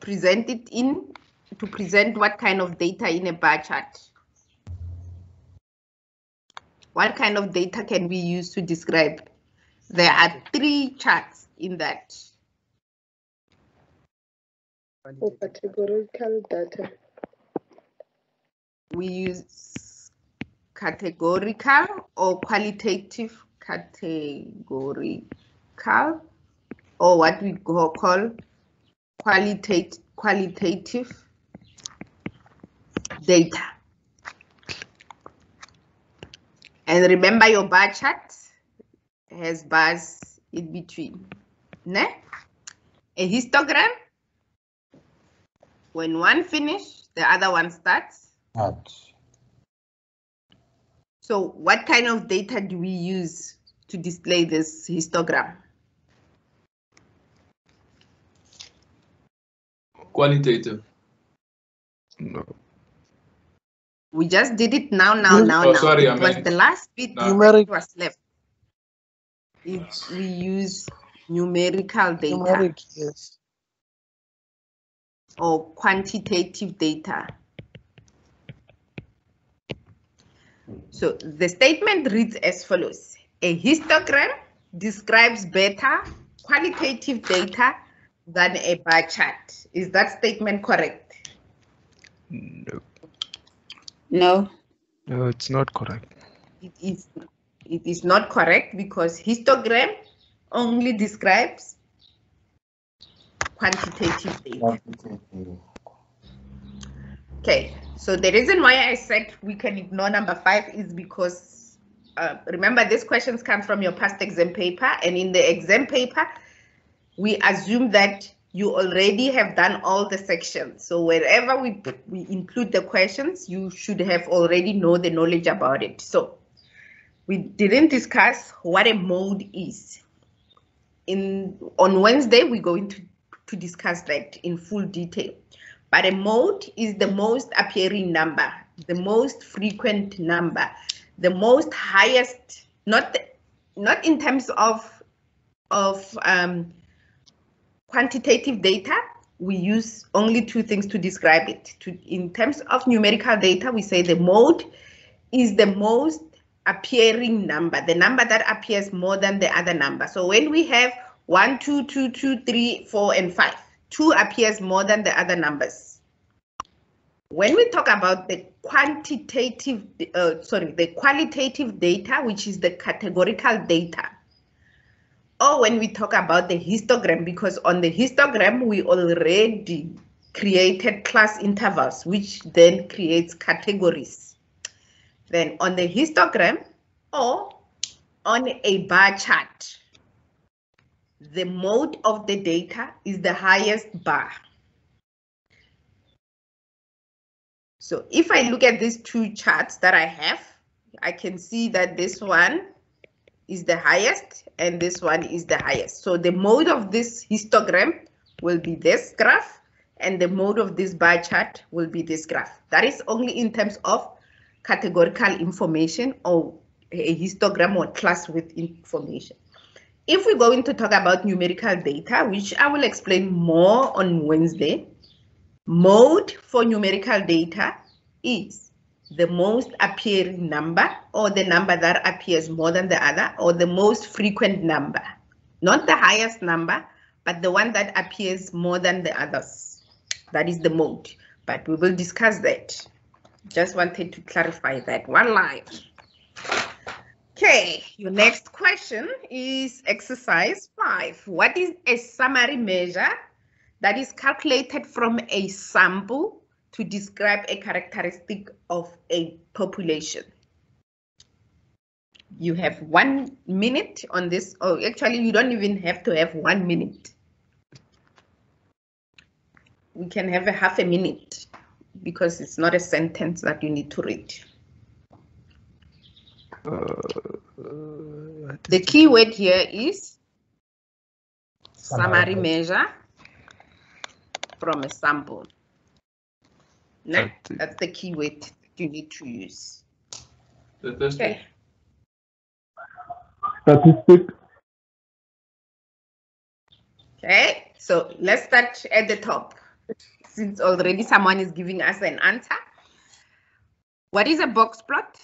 present it in to present what kind of data in a bar chart. What kind of data can we use to describe? There are three charts in that. For categorical data. we use categorical or qualitative categorical or what we go call qualitative qualitative data. And remember your bar chart has bars in between. Ne? A histogram, when one finish, the other one starts. But So what kind of data do we use to display this histogram? Qualitative. no. We just did it now, now, mm. now, Oh, now. sorry, I it was meant- the last bit No. Numeric. was left. It, we use numerical data Numeric. Yes. or quantitative data. So the statement reads as follows. A histogram describes better qualitative data than a bar chart. Is that statement correct? No. No. No, it's not correct. It is, it is not correct because histogram only describes quantitative data. Okay, so the reason why I said we can ignore number five is because uh, remember these questions come from your past exam paper and in the exam paper, we assume that you already have done all the sections. So wherever we, we include the questions, you should have already know the knowledge about it. So we didn't discuss what a mode is. In on Wednesday, we're going to, to discuss that in full detail. But a mode is the most appearing number, the most frequent number, the most highest, not not in terms of of um, quantitative data. We use only two things to describe it. To, in terms of numerical data, we say the mode is the most appearing number, the number that appears more than the other number. So when we have one, two, two, two, three, four, and five, two appears more than the other numbers. When we talk about the quantitative, uh, sorry, the qualitative data, which is the categorical data, or when we talk about the histogram, because on the histogram, we already created class intervals, which then creates categories. Then on the histogram or on a bar chart, the mode of the data is the highest bar. So if I look at these two charts that I have, I can see that this one is the highest and this one is the highest. So the mode of this histogram will be this graph and the mode of this bar chart will be this graph. That is only in terms of categorical information or a histogram or class with information. If we're going to talk about numerical data, which I will explain more on Wednesday, mode for numerical data is the most appearing number or the number that appears more than the other or the most frequent number, not the highest number, but the one that appears more than the others. That is the mode, but we will discuss that. Just wanted to clarify that one line. Okay, your next question is exercise five. What is a summary measure that is calculated from a sample to describe a characteristic of a population? You have one minute on this. Oh, actually, you don't even have to have one minute. We can have a half a minute because it's not a sentence that you need to read. Uh, The key word here is Summary. measure from a sample. No, that's the key word that you need to use. That- that's the- Okay. statistic, Okay, so let's start at the top. Since already someone is giving us an answer. What is a box plot?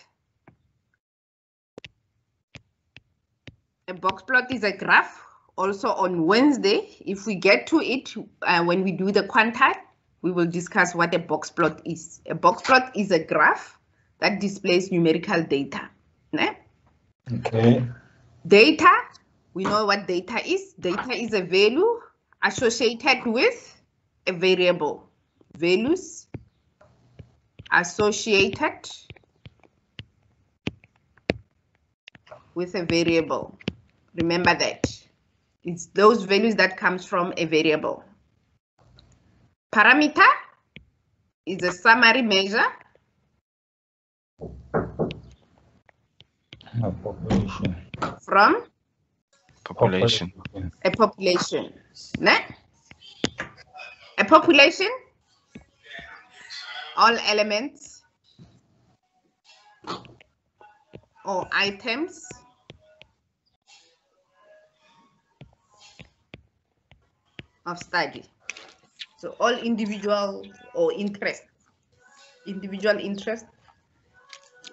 A box plot is a graph. Also on Wednesday, if we get to it, uh, when we do the quantile, we will discuss what a box plot is. A box plot is a graph that displays numerical data. ne? Okay. Data, we know what data is. Data is a value associated with a variable. Values associated with a variable. Remember that. It's those values that comes from a variable. Parameter is a summary measure No population. from Population. a population. Ne? A population, all elements or items of study. So all individual or interest, individual interest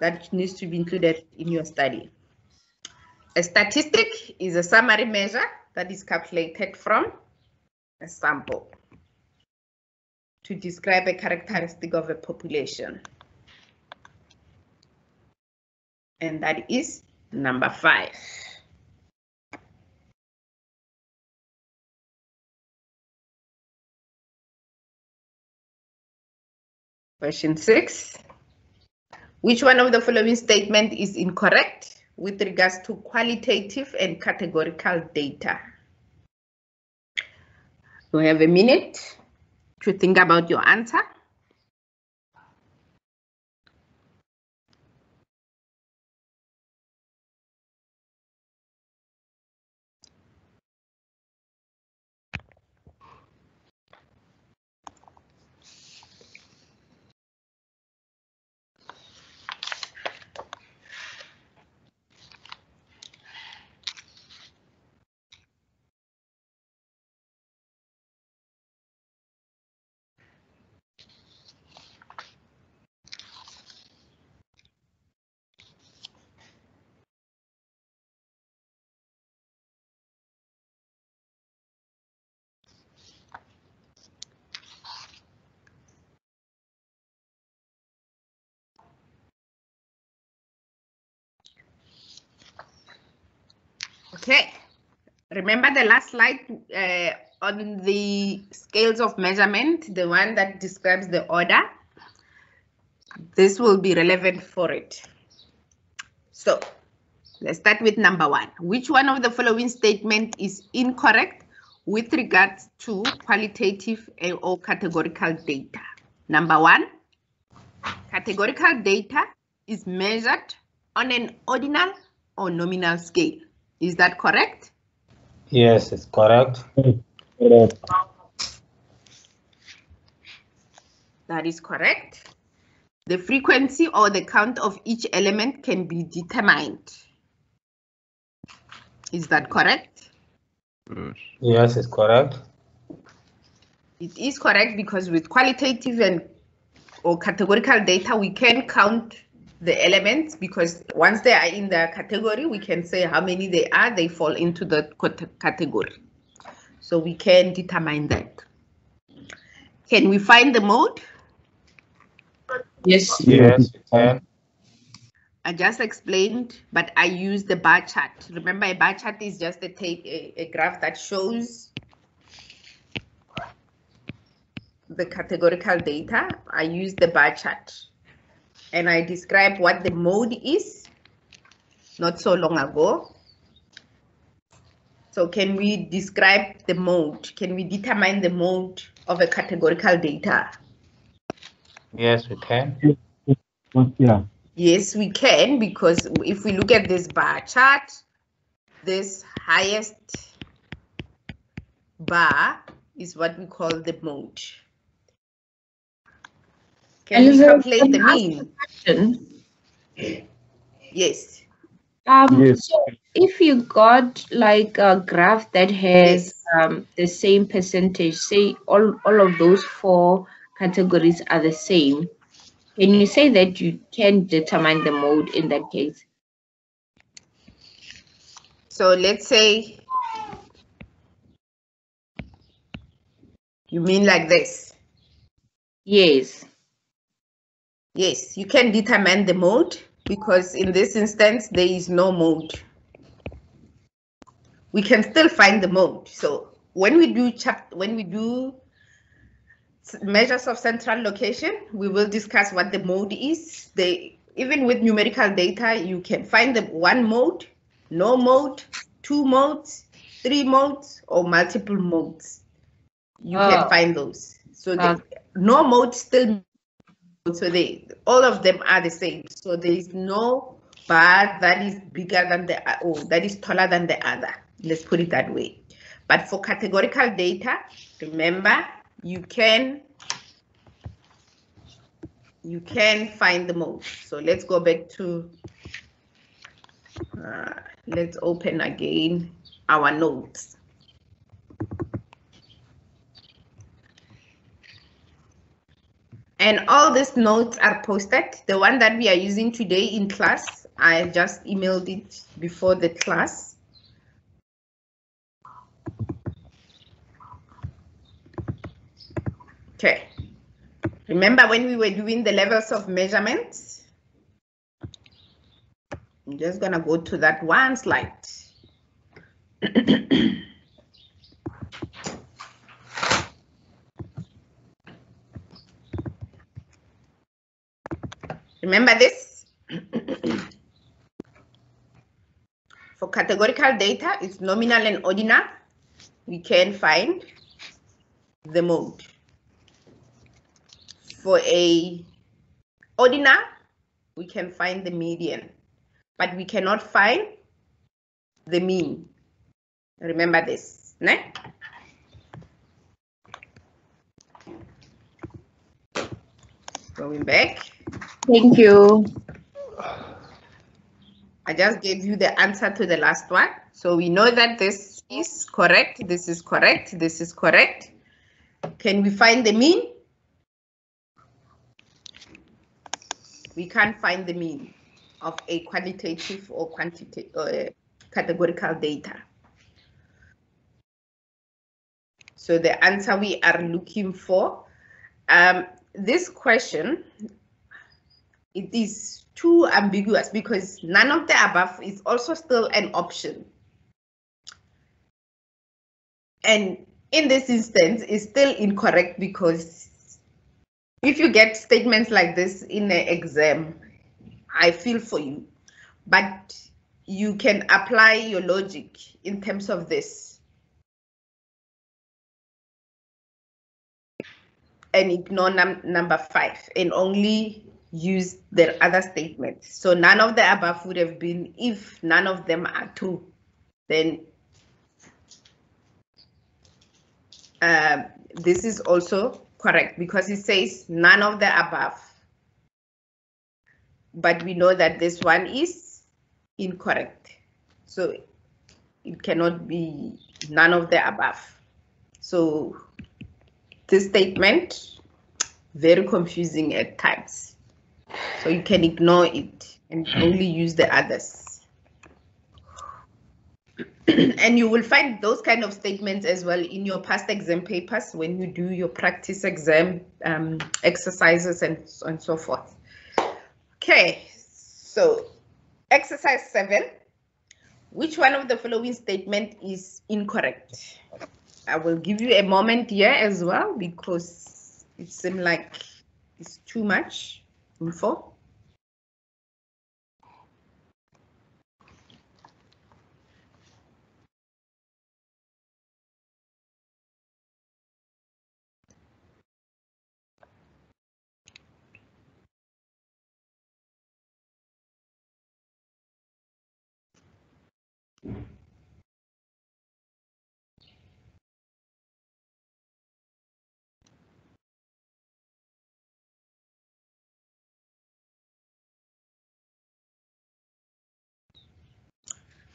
that needs to be included in your study. A statistic is a summary measure that is calculated from a sample to describe a characteristic of a population. And that is number five. Question six. Which one of the following statement is incorrect with regards to qualitative and categorical data? You have a minute to think about your answer. Okay. Remember the last slide uh, on the scales of measurement, the one that describes the order? This will be relevant for it. So let's start with number one. Which one of the following statement is incorrect with regards to qualitative or categorical data? Number one, categorical data is measured on an ordinal or nominal scale. Is that correct? Yes, it's correct. That is correct. The frequency or the count of each element can be determined. Is that correct? Yes. Yes, it's correct. It is correct because with qualitative and or categorical data, we can count the elements because once they are in the category, we can say how many they are, they fall into the category. So we can determine that. Can we find the mode? Yes. Yes, we can. I just explained, but I use the bar chart. Remember, a bar chart is just a, tape, a, a graph that shows the categorical data. I use the bar chart and I describe what the mode is not so long ago. So can we describe the mode? Can we determine the mode of a categorical data? Yes, we can. Yeah. Yes, we can, because if we look at this bar chart, this highest bar is what we call the mode. Can we Elizabeth, calculate the can I ask mean? Question. Yes, Um, Yes. so if you got like a graph that has um, the same percentage, say all, all of those four categories are the same, can you say that you can determine the mode in that case? so let's say you mean like this. Yes. Yes, you can determine the mode because in this instance, there is no mode. We can still find the mode. So when we do chap when we do measures of central location, we will discuss what the mode is. They even with numerical data, you can find the one mode, no mode, two modes, three modes, or multiple modes. You Oh. can find those. So the uh. no mode still so they all of them are the same. So there is no bar that is bigger than the o- or that is taller than the other. Let's put it that way. But for categorical data remember you can you can find the mode so let's go back to uh, let's open again our notes And all these notes are posted. The one that we are using today in class, I just emailed it before the class. Okay. Remember when we were doing the levels of measurements? I'm just gonna go to that one slide. Remember this? For categorical data, it's nominal and ordinal. We can find the mode. For a ordinal, we can find the median, but we cannot find the mean. Remember this, ne? Going back. Thank you. I just gave you the answer to the last one. So we know that this is correct, this is correct, this is correct. Can we find the mean? We can't find the mean of a qualitative or quantitative or categorical data. So the answer we are looking for, um, this question it is too ambiguous because none of the above is also still an option. And in this instance, is still incorrect because if you get statements like this in an exam, I feel for you, but you can apply your logic in terms of this. And ignore num number five and only use the other statement. So none of the above would have been if none of them are true, then uh, this is also correct because it says none of the above. But we know that this one is incorrect. So it cannot be none of the above. So this statement, very confusing at times. So you can ignore it and only use the others. and you will find those kind of statements as well in your past exam papers when you do your practice exam um, exercises and, and so forth. Okay, so exercise seven. Which one of the following statement is incorrect? I will give you a moment here as well because it seems like it's too much Il me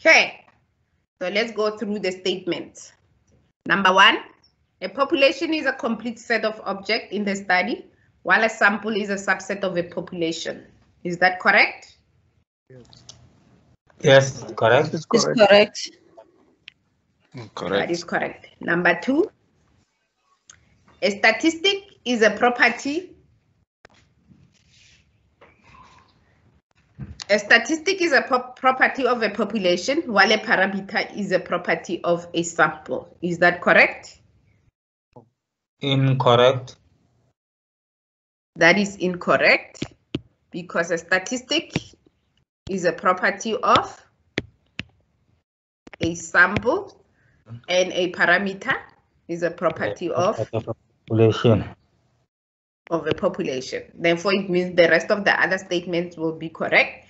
Okay, so let's go through the statements. Number one, a population is a complete set of objects in the study, while a sample is a subset of a population. Is that correct? Yes, yes correct. It's Is correct. correct. Mm, that Correct. is correct. Number two, a statistic is a property. A statistic is a property of a population, while a parameter is a property of a sample. Is that correct? Incorrect. That is incorrect because a statistic is a property of a sample and a parameter is a property of Population. of a population. Therefore, it means the rest of the other statements will be correct.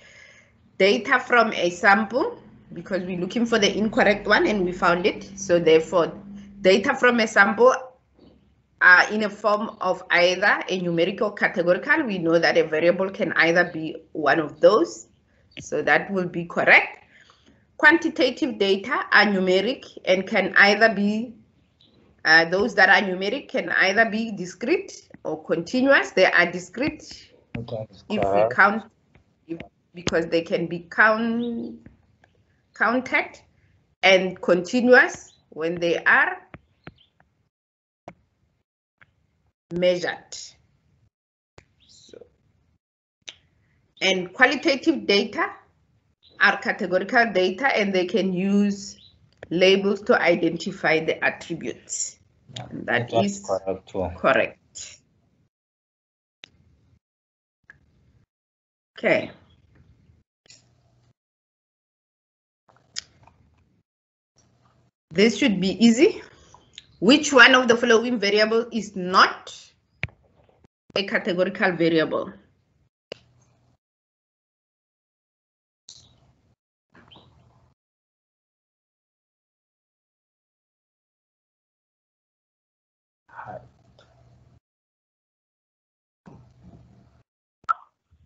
Data from a sample, because we're looking for the incorrect one and we found it. So therefore, data from a sample are in a form of either a numerical categorical. We know that a variable can either be one of those. So that will be correct. Quantitative data are numeric and can either be uh, those that are numeric can either be discrete or continuous. They are discrete Okay, if we count, because they can be count, counted, and continuous when they are measured. So, and qualitative data are categorical data and they can use labels to identify the attributes. Yeah, that's correct correct. Okay. This should be easy. Which one of the following variable is not a categorical variable?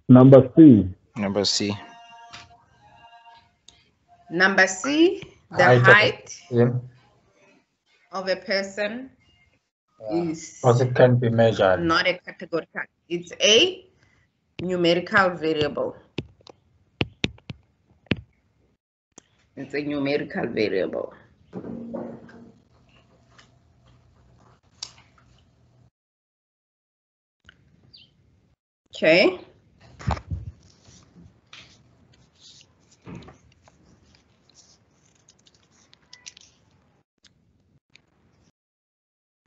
Number C. Number C. Number C, the Height of a height of a person yeah. is Because it can be measured. not a categorical. It's a numerical variable. It's a numerical variable. Okay.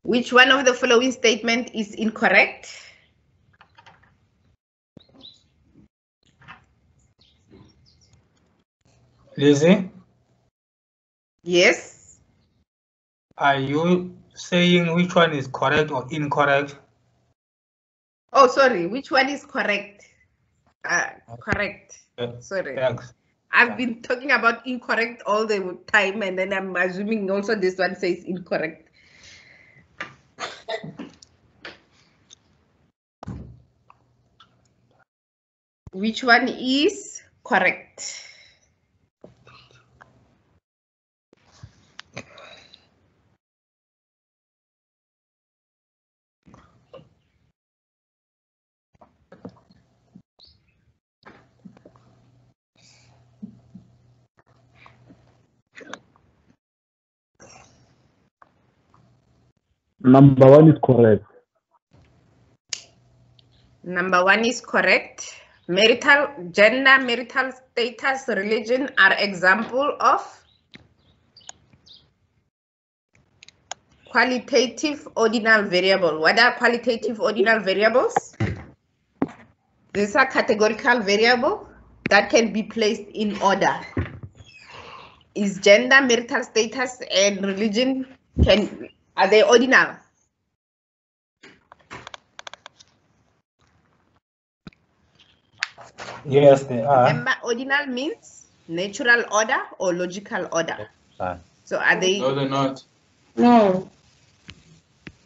Which one of the following statement is incorrect? Lizzy, Yes. are you saying which one is correct or incorrect? Oh, sorry. Which one is correct? Uh, correct. Sorry. Thanks. I've been talking about incorrect all the time, and then I'm assuming also this one says incorrect. Which one is correct? Number one is correct. Number one is correct. Marital, gender, marital status, religion are example of qualitative ordinal variable. What are qualitative ordinal variables? These are categorical variable that can be placed in order. Is gender, marital status, and religion can are they ordinal? Yes, they are. Remember, ordinal means natural order or logical order. Ah. So are they? No, they're not. No.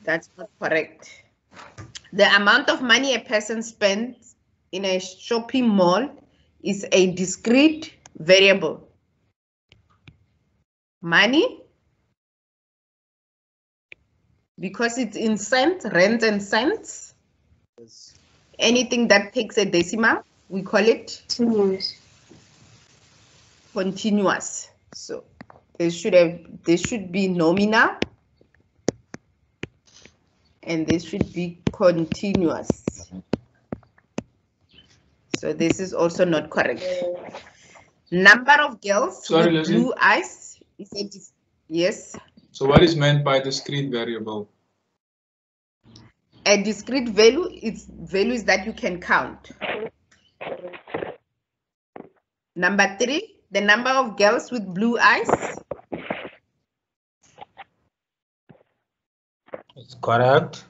That's not correct. The amount of money a person spends in a shopping mall is a discrete variable. Money, because it's in cents, rand and cents. Anything that takes a decimal, we call it continuous. Continuous. So they should have they should be nominal and this should be continuous. So this is also not correct. Number of girls Sorry, with Leslie. blue eyes is a yes. So what is meant by the discrete variable? A discrete value is values that you can count. Number three, the number of girls with blue eyes. It's correct.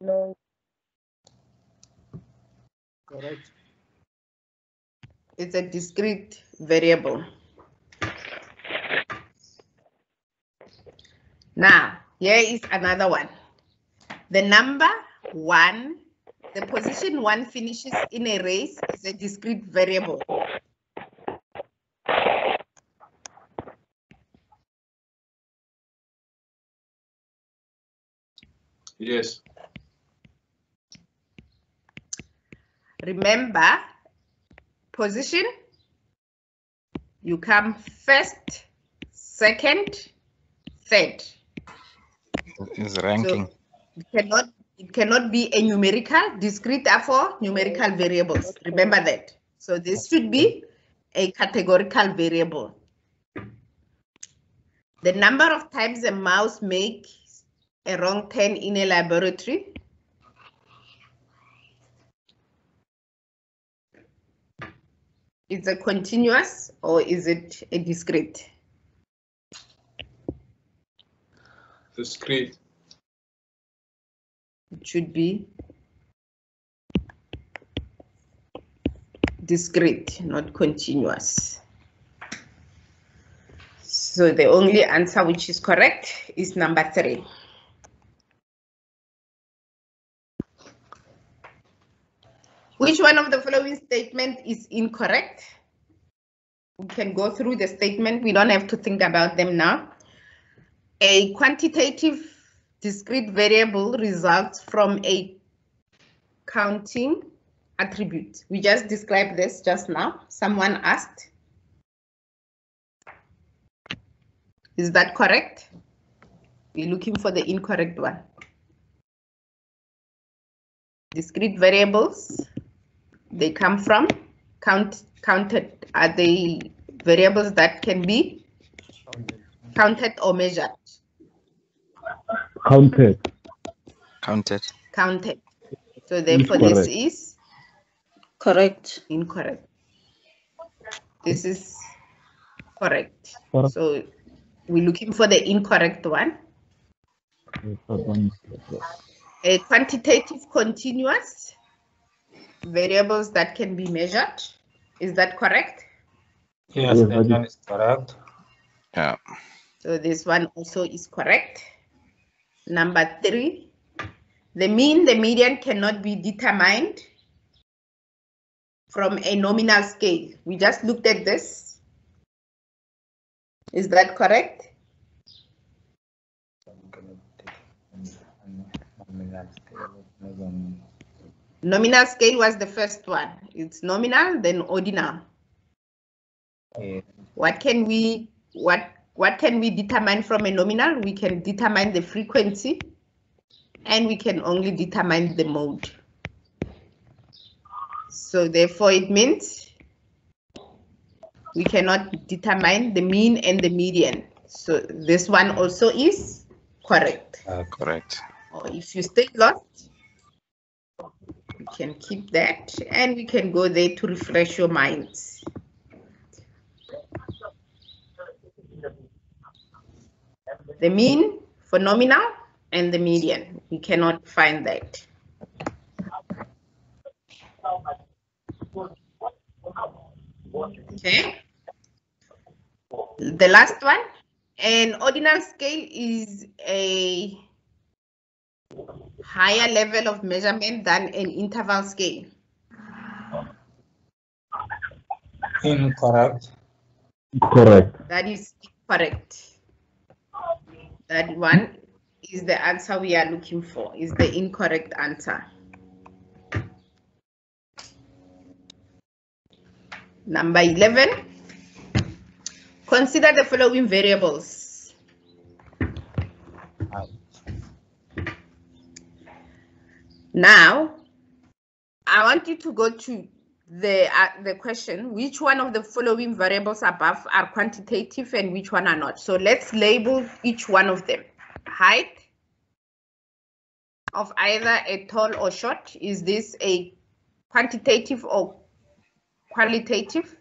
No. Correct. It's a discrete variable. Now, here is another one. The number one, the position one finishes in a race is a discrete variable. Yes. Remember, position, you come first, second, third. Is ranking. So it cannot it cannot be a numerical. Discrete are for numerical variables. Remember that. So this should be a categorical variable. The number of times a mouse makes a wrong turn in a laboratory. Is it continuous or is it a discrete? Discrete. It should be discrete, not continuous. So the only answer which is correct is number three. Which one of the following statement is incorrect? We can go through the statement. We don't have to think about them now. A quantitative discrete variable results from a counting attribute. We just described this just now. Someone asked. Is that correct? We're looking for the incorrect one. Discrete variables, they come from count counted. Are they variables that can be counted or measured? Counted. Counted. Counted. So therefore this is Correct. incorrect. This is correct. Correct. So we're looking for the incorrect one. That one is correct. a quantitative continuous variables that can be measured. Is that correct? Yes, Yes, that one is correct. Yeah. So this one also is correct. Number three, the mean, the median cannot be determined from a nominal scale. We just looked at this. Is that correct? Nominal scale was the first one. It's nominal, then ordinal. Yeah. What can we what what can we determine from a nominal? We can determine the frequency and we can only determine the mode. So therefore it means we cannot determine the mean and the median. So this one also is correct. Uh, correct. Or if you stay lost, you can keep that and we can go there to refresh your minds. The mean for nominal and the median, we cannot find that. Okay. The last one, an ordinal scale is a higher level of measurement than an interval scale. Incorrect. Correct. That is correct. That one is the answer we are looking for, is the incorrect answer. Number 11, consider the following variables. Now, I want you to go to the uh, the question, which one of the following variables above are quantitative and which one are not? So let's label each one of them. Height of either a tall or short. Is this a quantitative or qualitative?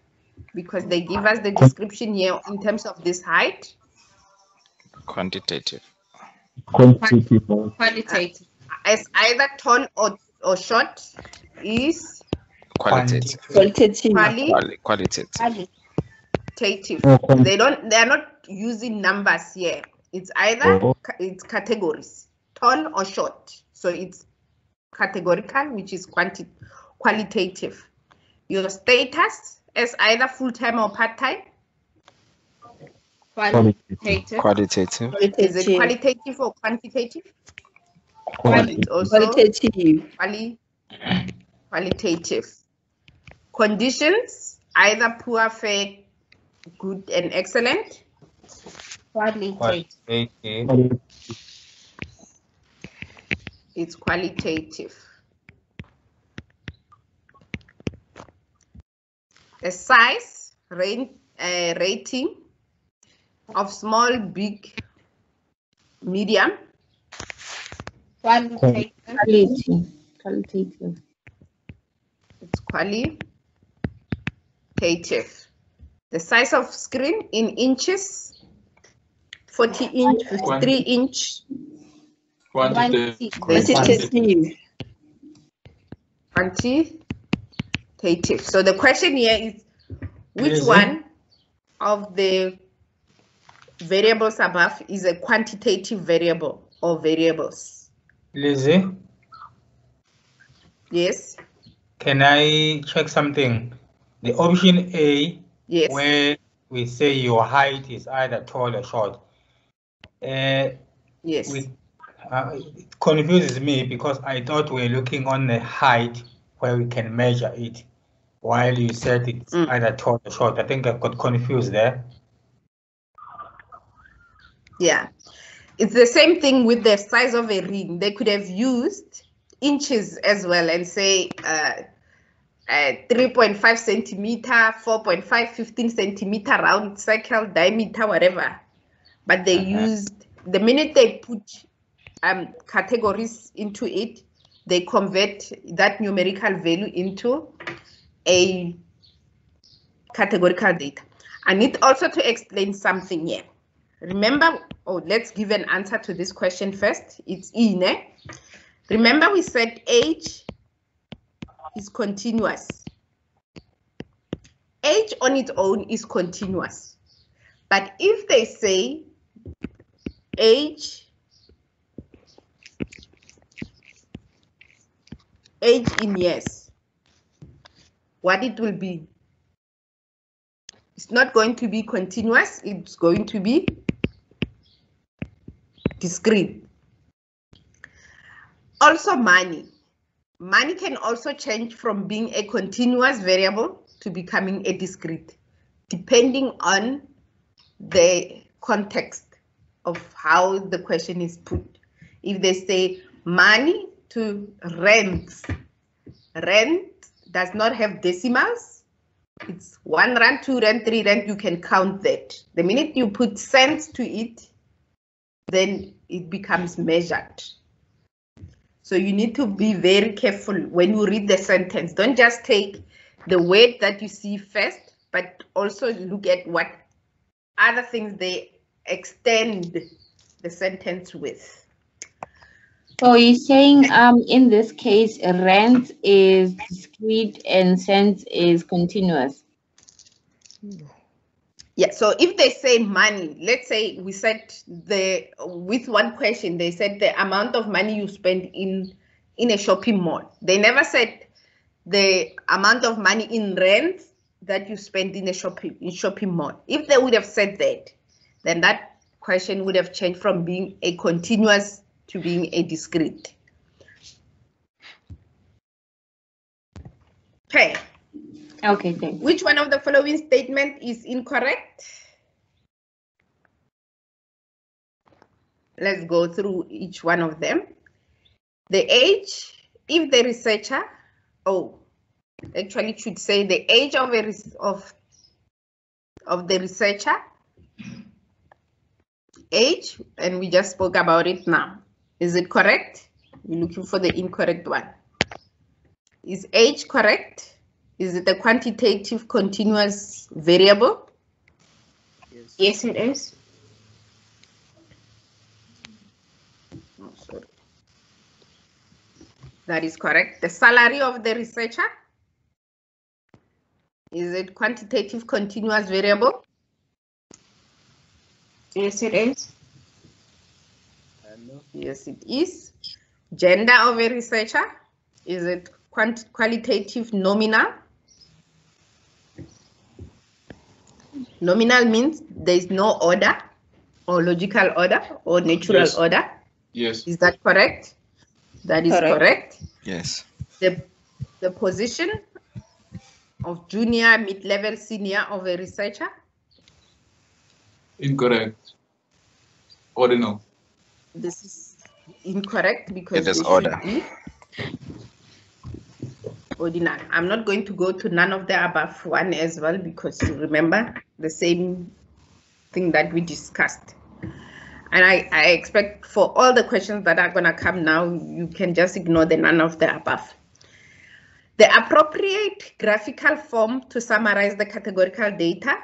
Because they give us the description here in terms of this height. Quantitative. Quantitative. or Qualitative. As either tall or, or short is Qualitative. Qualitative. quali Quali- Qualitative. qualitative. or quant- They don't. They are not using numbers here. It's either Oh. ca- it's categories, tall or short. So it's categorical, which is quanti qualitative. Your status as either full time or part time. Qualitative. Qualitative. Is it Qualitative. qualitative or quantitative? Qualitative. It's also Qualitative. quali qualitative. Conditions either poor, fair, good, and excellent. Qualitative. Qualitative. Qualitative. It's qualitative. The size rate, uh, rating of small, big, medium. Quality. Qualitative. It's qualitative. The size of screen in inches, 40 inch, 53 inch, Quantitative. Quantitative. quantitative. So the question here is, which Yes, one of the variables above is a quantitative variable or variables? Lizzy, Yes, can I check something? The option A, yes, where we say your height is either tall or short. Uh, yes. we, uh, it confuses me because I thought we're looking on the height where we can measure it. While you said it's Mm. either tall or short, I think I got confused there. Yeah. It's the same thing with the size of a ring. They could have used inches as well and say uh, uh, 3.5 centimeter, 4.5, 15 centimeter round circle, diameter, whatever. But they Uh-huh. used, the minute they put um, categories into it, they convert that numerical value into a categorical data. I need also to explain something here. Remember, oh, let's give an answer to this question first. It's E, ne? Remember we said age is continuous. Age on its own is continuous. But if they say age, age in years, what it will be? It's not going to be continuous, it's going to be discrete. Also money. Money can also change from being a continuous variable to becoming a discrete, depending on the context of how the question is put. If they say money to rand, rand does not have decimals. It's one rand, two rand, three rand, you can count that. The minute you put cents to it, then it becomes measured. So you need to be very careful when you read the sentence. Don't just take the word that you see first, but also look at what other things they extend the sentence with. So you're saying um in this case rand is discrete and cents is continuous. Yeah, so if they say money, let's say we said the with one question, they said the amount of money you spend in in a shopping mall. They never said the amount of money in rand that you spend in a shopping in shopping mall. If they would have said that, then that question would have changed from being a continuous to being a discrete. Okay. Okay, thanks. Which one of the following statement is incorrect? Let's go through each one of them. The age, if the researcher, oh, actually it should say the age of a of of the researcher, age, and we just spoke about it now. Is it correct? We're looking for the incorrect one. Is age correct? Is it a quantitative continuous variable? Yes, it is. Oh, sorry. That is correct. The salary of the researcher? Is it quantitative continuous variable? Yes, it is. Yes, it is. Gender of a researcher? Is it quant qualitative nominal? Nominal means there is no order or logical order or natural Yes. order. Yes. Is that correct? That is Correct. correct. Yes. The, the position of junior, mid-level, senior of a researcher? Incorrect. Ordinal. This is incorrect because It is order. be ordinal. I'm not going to go to none of the above one as well because you remember the same thing that we discussed. And I, I expect for all the questions that are going to come now, you can just ignore the none of the above. The appropriate graphical form to summarize the categorical data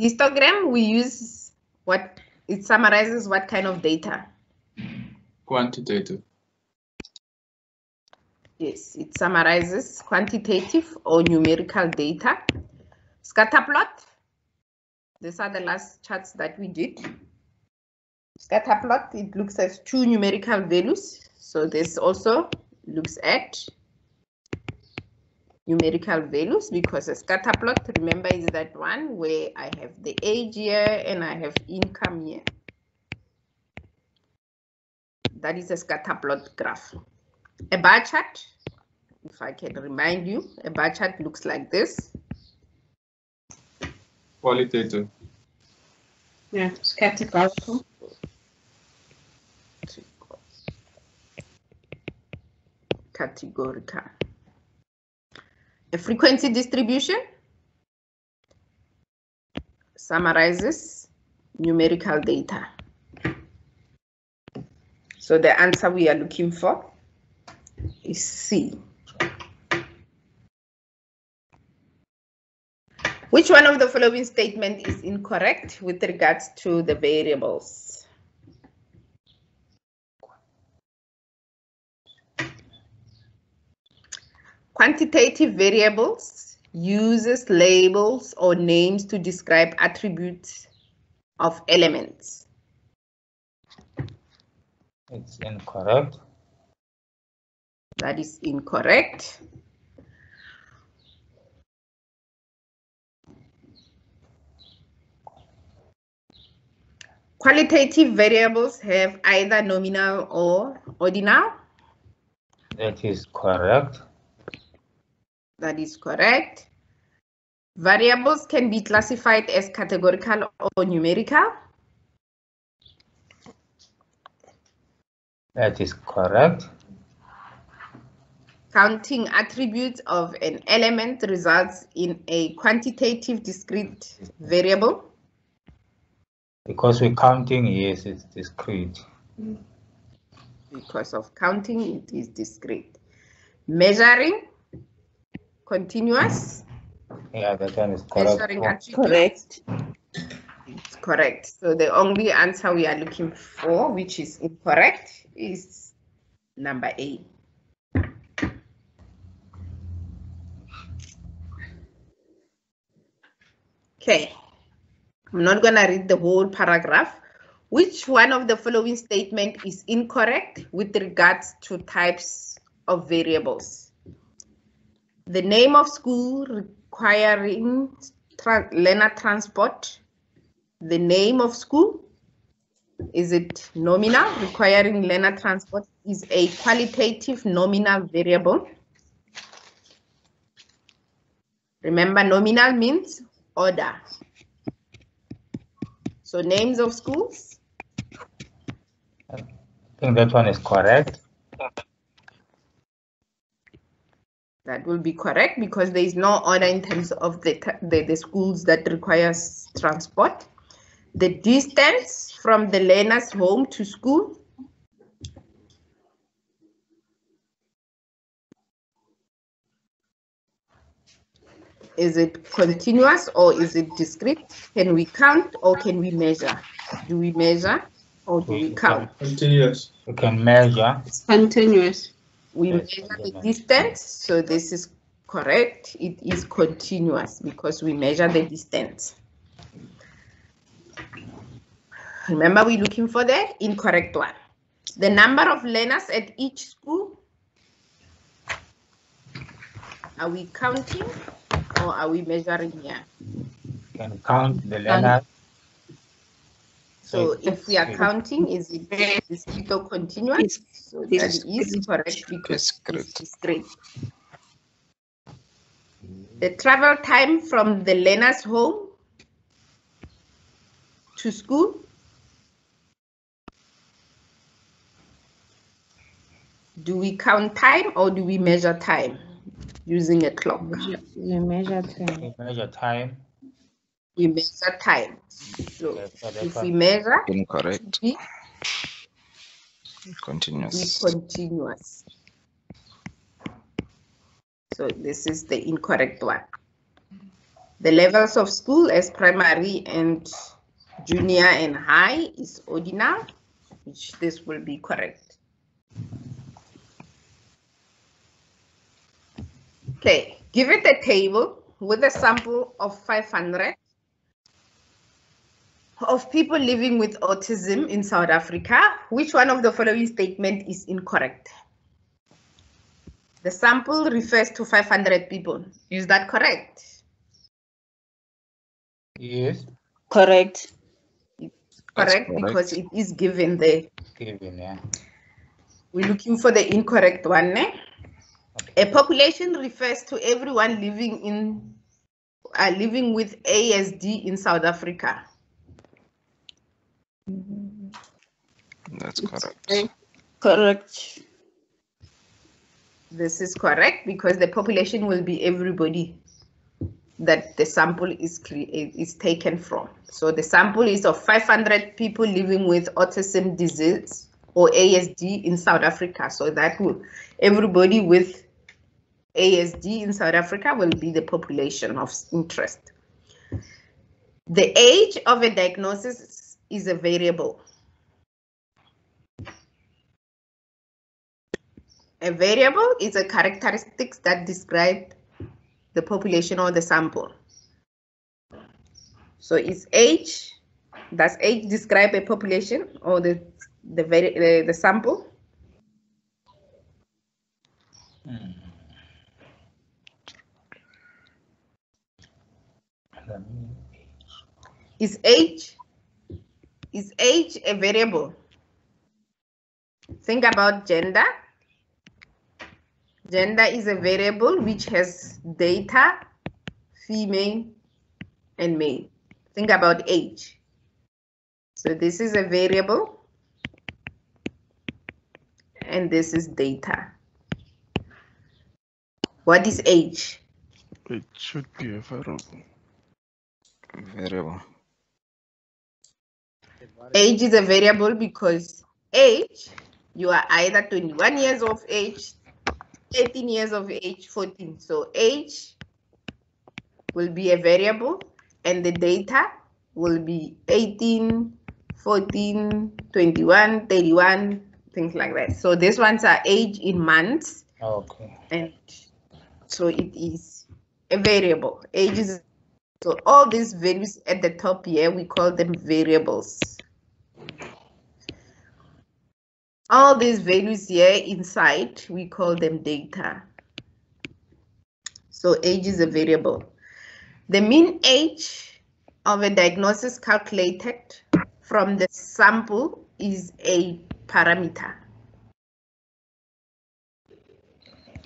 histogram we use what it summarizes what kind of data? Quantitative. yes it summarizes quantitative or numerical data. Scatter plot. These are the last charts that we did. Scatter plot it looks at two numerical values. So this also looks at numerical values because a scatter plot remember is that one where i have the age here and i have income here that is a scatter plot graph a bar chart if i can remind you a bar chart looks like this Qualitative. Yeah, it's categorical. categorical. Frequency distribution summarizes numerical data. So the answer we are looking for is C. Which one of the following statement is incorrect with regards to the variables? Quantitative variables uses labels or names to describe attributes of elements. It's incorrect. That is incorrect. Qualitative variables have either nominal or ordinal. That is correct. That is correct. Variables can be classified as categorical or numerical. That is correct. Counting attributes of an element results in a quantitative discrete variable. Because we're counting, yes, it's discrete. Because of counting, it is discrete. Measuring, continuous. Yeah, that one is correct. Measuring Oh. It's correct. So the only answer we are looking for, which is incorrect, is number A. Okay. I'm not going to read the whole paragraph. Which one of the following statement is incorrect with regards to types of variables? The name of school requiring tra learner transport. The name of school, is it nominal? Requiring learner transport is a qualitative nominal variable. Remember, nominal means order. So names of schools, I think that one is correct. That will be correct because there is no order in terms of the, the, the schools that requires transport. The distance from the learner's home to school. Is it continuous or is it discrete? Can we count or can we measure? Do we measure or do we count? Continuous. We can measure. It's continuous. We Yes, measure the distance, so this is correct. It is continuous because we measure the distance. Remember, we're looking for the incorrect one. The number of learners at each school. Are we counting or are we measuring here? We can count the learners. So if we are counting, is it discrete or continuous? So that is discrete. correct because it's Discrete. discrete. The travel time from the learner's home to school. Do we count time or do we measure time using a clock? You measure time. We measure time. We measure time. So Okay, so that if one- we measure, Incorrect. we we Continuous. continuous. So this is the incorrect one. The levels of school as primary and junior and high is ordinal, which this will be correct. Okay, give it a table with a sample of 500 of people living with autism in South Africa, which one of the following statement is incorrect? The sample refers to 500 people. Is that correct? Yes, Correct. Correct, correct. because it is given there. given, yeah. We're looking for the incorrect one. eh? A population refers to everyone living in uh, living with ASD in South Africa. That's correct. Correct. This is correct because the population will be everybody that the sample is is taken from. So the sample is of 500 people living with autism disease or ASD in South Africa. So that will everybody with ASD in South Africa will be the population of interest. The age of a diagnosis is a variable. A variable is a characteristics that describe the population or the sample. So is age, does age describe a population or the the very the, uh, the sample? Hmm. Is age is age a variable? Think about gender. Gender is a variable which has data, female and male. Think about age. So this is a variable and this is data. What is age? It should be a variable. Variable. Age is a variable because age, you are either 21 years of age, 18 years of age, 14. So age will be a variable and the data will be 18, 14, 21, 31, things like that. So these ones are age in months Okay. and so it is a variable. Age is so all these values at the top here, we call them variables. All these values here inside, we call them data. So age is a variable. The mean age of a diagnosis calculated from the sample is a parameter.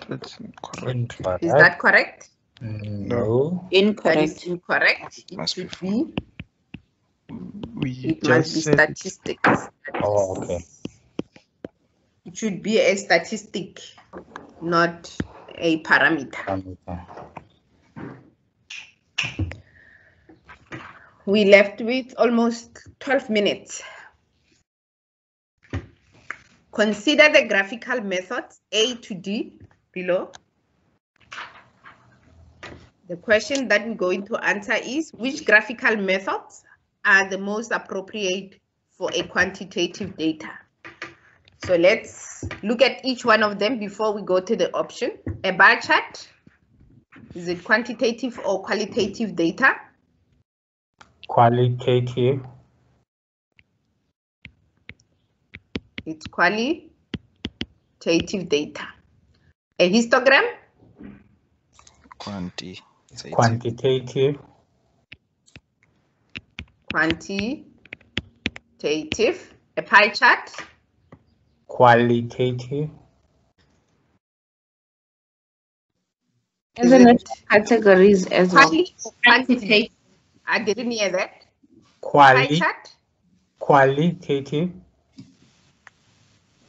That's incorrect. Incorrect. Is that correct? No. Incorrect. is incorrect. It Must be should be, We it must be just said statistics. Oh, okay. It should be a statistic, not a parameter. We left with almost 12 minutes. Consider the graphical methods A to D below. The question that we're going to answer is which graphical methods are the most appropriate for a quantitative data? So let's look at each one of them before we go to the option. A bar chart, is it quantitative or qualitative data? Qualitative. It's qualitative data. A histogram, Quanti. Quantitative. quantitative. A pie chart, Qualitative. Isn't it categories as well? quali. I didn't hear that. Quali. Qualitative.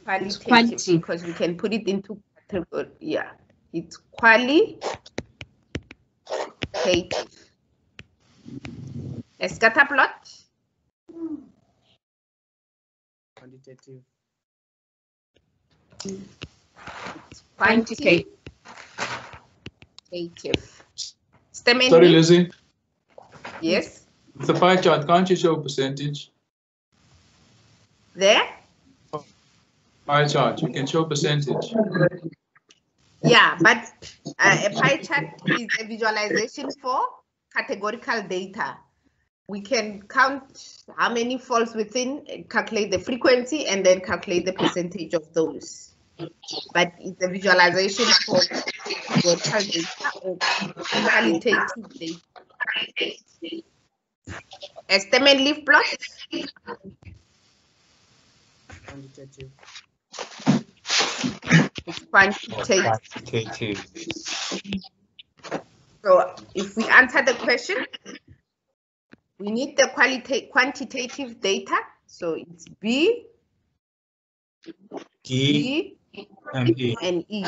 qualitative, quanti. because we can put it into category. Yeah, it's qualitative. A scatter plot, quantitative, quantitative. Stem Sorry, and Lizzy. yes, With the pie chart, can't you show percentage? there. Pie chart, you can show percentage. Yeah, but uh, a pie chart is a visualization for categorical data. We can count how many falls within, calculate the frequency, and then calculate the percentage of those. But it's a visualization for categorical data or qualitative data. A stem and leaf plot, quantitative, it's quantitative. Quantitative. So if we answer the question, we need the qualitative quantitative data. So it's B, D D, and E. and E.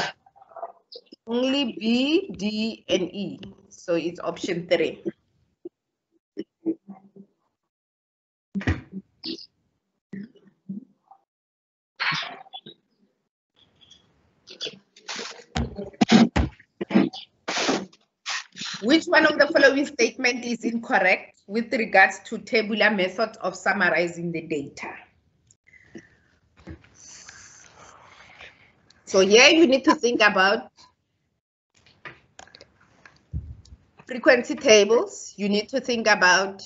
Only B, D, and E. So it's option three. Which one of the following statement is incorrect with regards to tabular method of summarizing the data? So here you need to think about frequency tables. You need to think about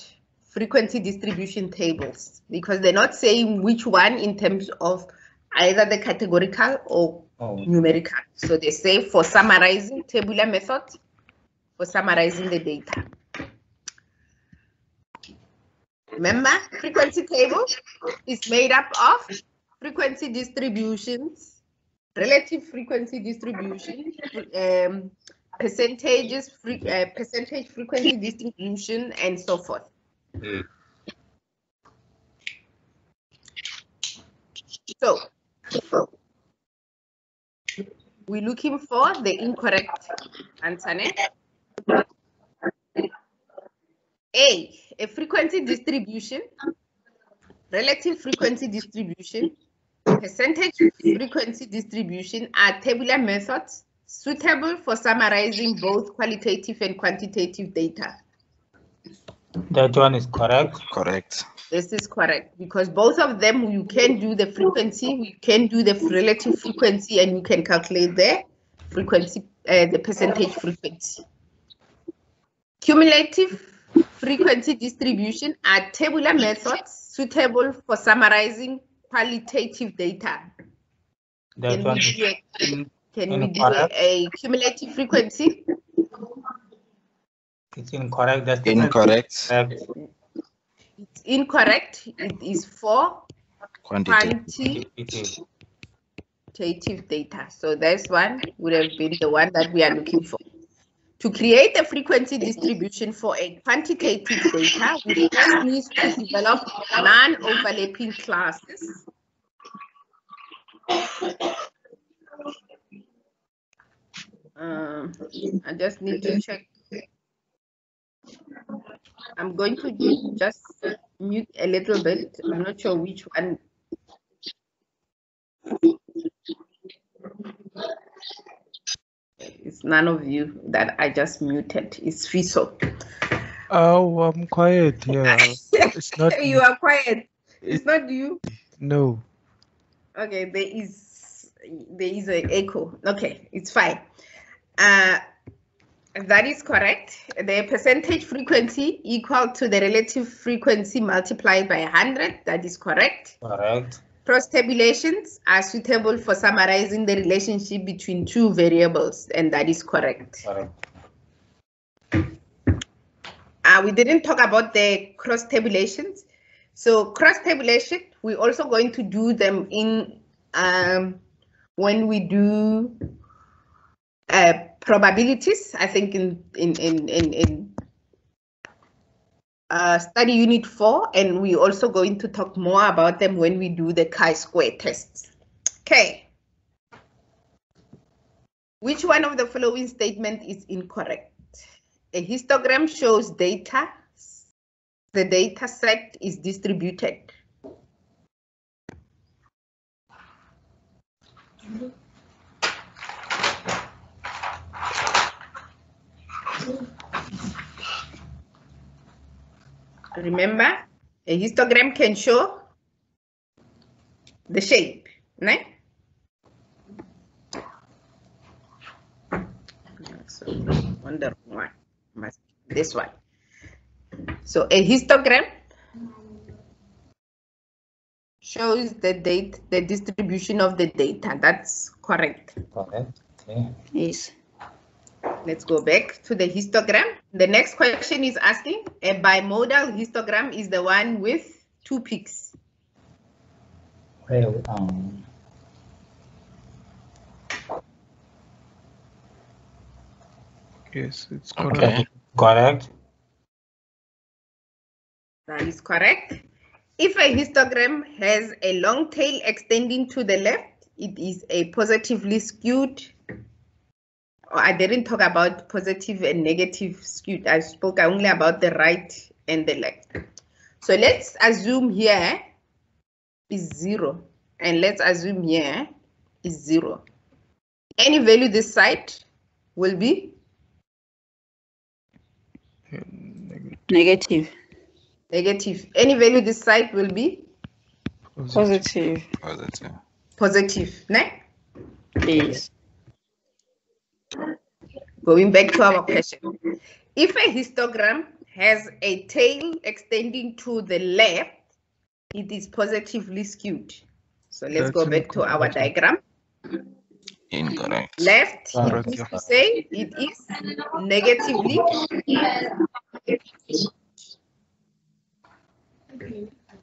frequency distribution tables because they're not saying which one in terms of either the categorical or Oh, numerical. So they say for summarizing tabular method, for summarizing the data. Remember, frequency table is made up of frequency distributions, relative frequency distribution, um, percentages, uh, percentage frequency distribution, and so forth. So, we're looking for the incorrect answer. Ne? A, a frequency distribution, relative frequency distribution, percentage frequency distribution are tabular methods suitable for summarizing both qualitative and quantitative data. that one is correct. Correct. This is correct because both of them you can do the frequency, you can do the relative frequency, and you can calculate the frequency, uh, the percentage frequency. Cumulative frequency distribution are tabular methods suitable for summarizing qualitative data. That Can one we do a, can we do a, cumulative frequency? It's incorrect. That's Incorrect. It's incorrect. It is for Quantitative. quantitative data. So this one would have been the one that we are looking for. To create a frequency distribution for a quantitative data, we first need to develop non-overlapping classes. Um, I just need to check. I'm going to just mute a little bit. I'm not sure which one It's none of you that I just muted. It's Fiso. Oh, I'm quiet. Yeah, it's not. you are quiet. It's not you. No. Okay, there is there is an echo. Okay, it's fine. Uh, that is correct. The percentage frequency equal to the relative frequency multiplied by 100. That is correct. Correct. Cross tabulations are suitable for summarizing the relationship between two variables, and that is correct. Correct. Uh, we didn't talk about the cross tabulations. So cross tabulation, we're also going to do them in um, when we do uh, probabilities. I think in in in in, in uh, study unit four, and we're also going to talk more about them when we do the chi-square tests. Okay. Which one of the following statement is incorrect? A histogram shows data. The data set is distributed. Remember, a histogram can show the shape, right? So wonder why this one. So a histogram shows the date, the distribution of the data. That's correct. Correct. Okay. Yes. Let's go back to the histogram. The next question is asking a bimodal histogram is the one with two peaks. Well, um, Yes, it's correct. Okay. correct. That is correct. If a histogram has a long tail extending to the left, it is a positively skewed. I didn't talk about positive and negative skewed. I spoke only about the right and the left. So let's assume here is zero, and let's assume here is zero. Any value this side will be Negative. Negative. Any value this side will be Positive. Positive. positive. Ne? Yes. Going back to our question. If a histogram has a tail extending to the left, it is positively skewed. So let's go back to our diagram. Incorrect. Left, it Correct, means to say it is negatively.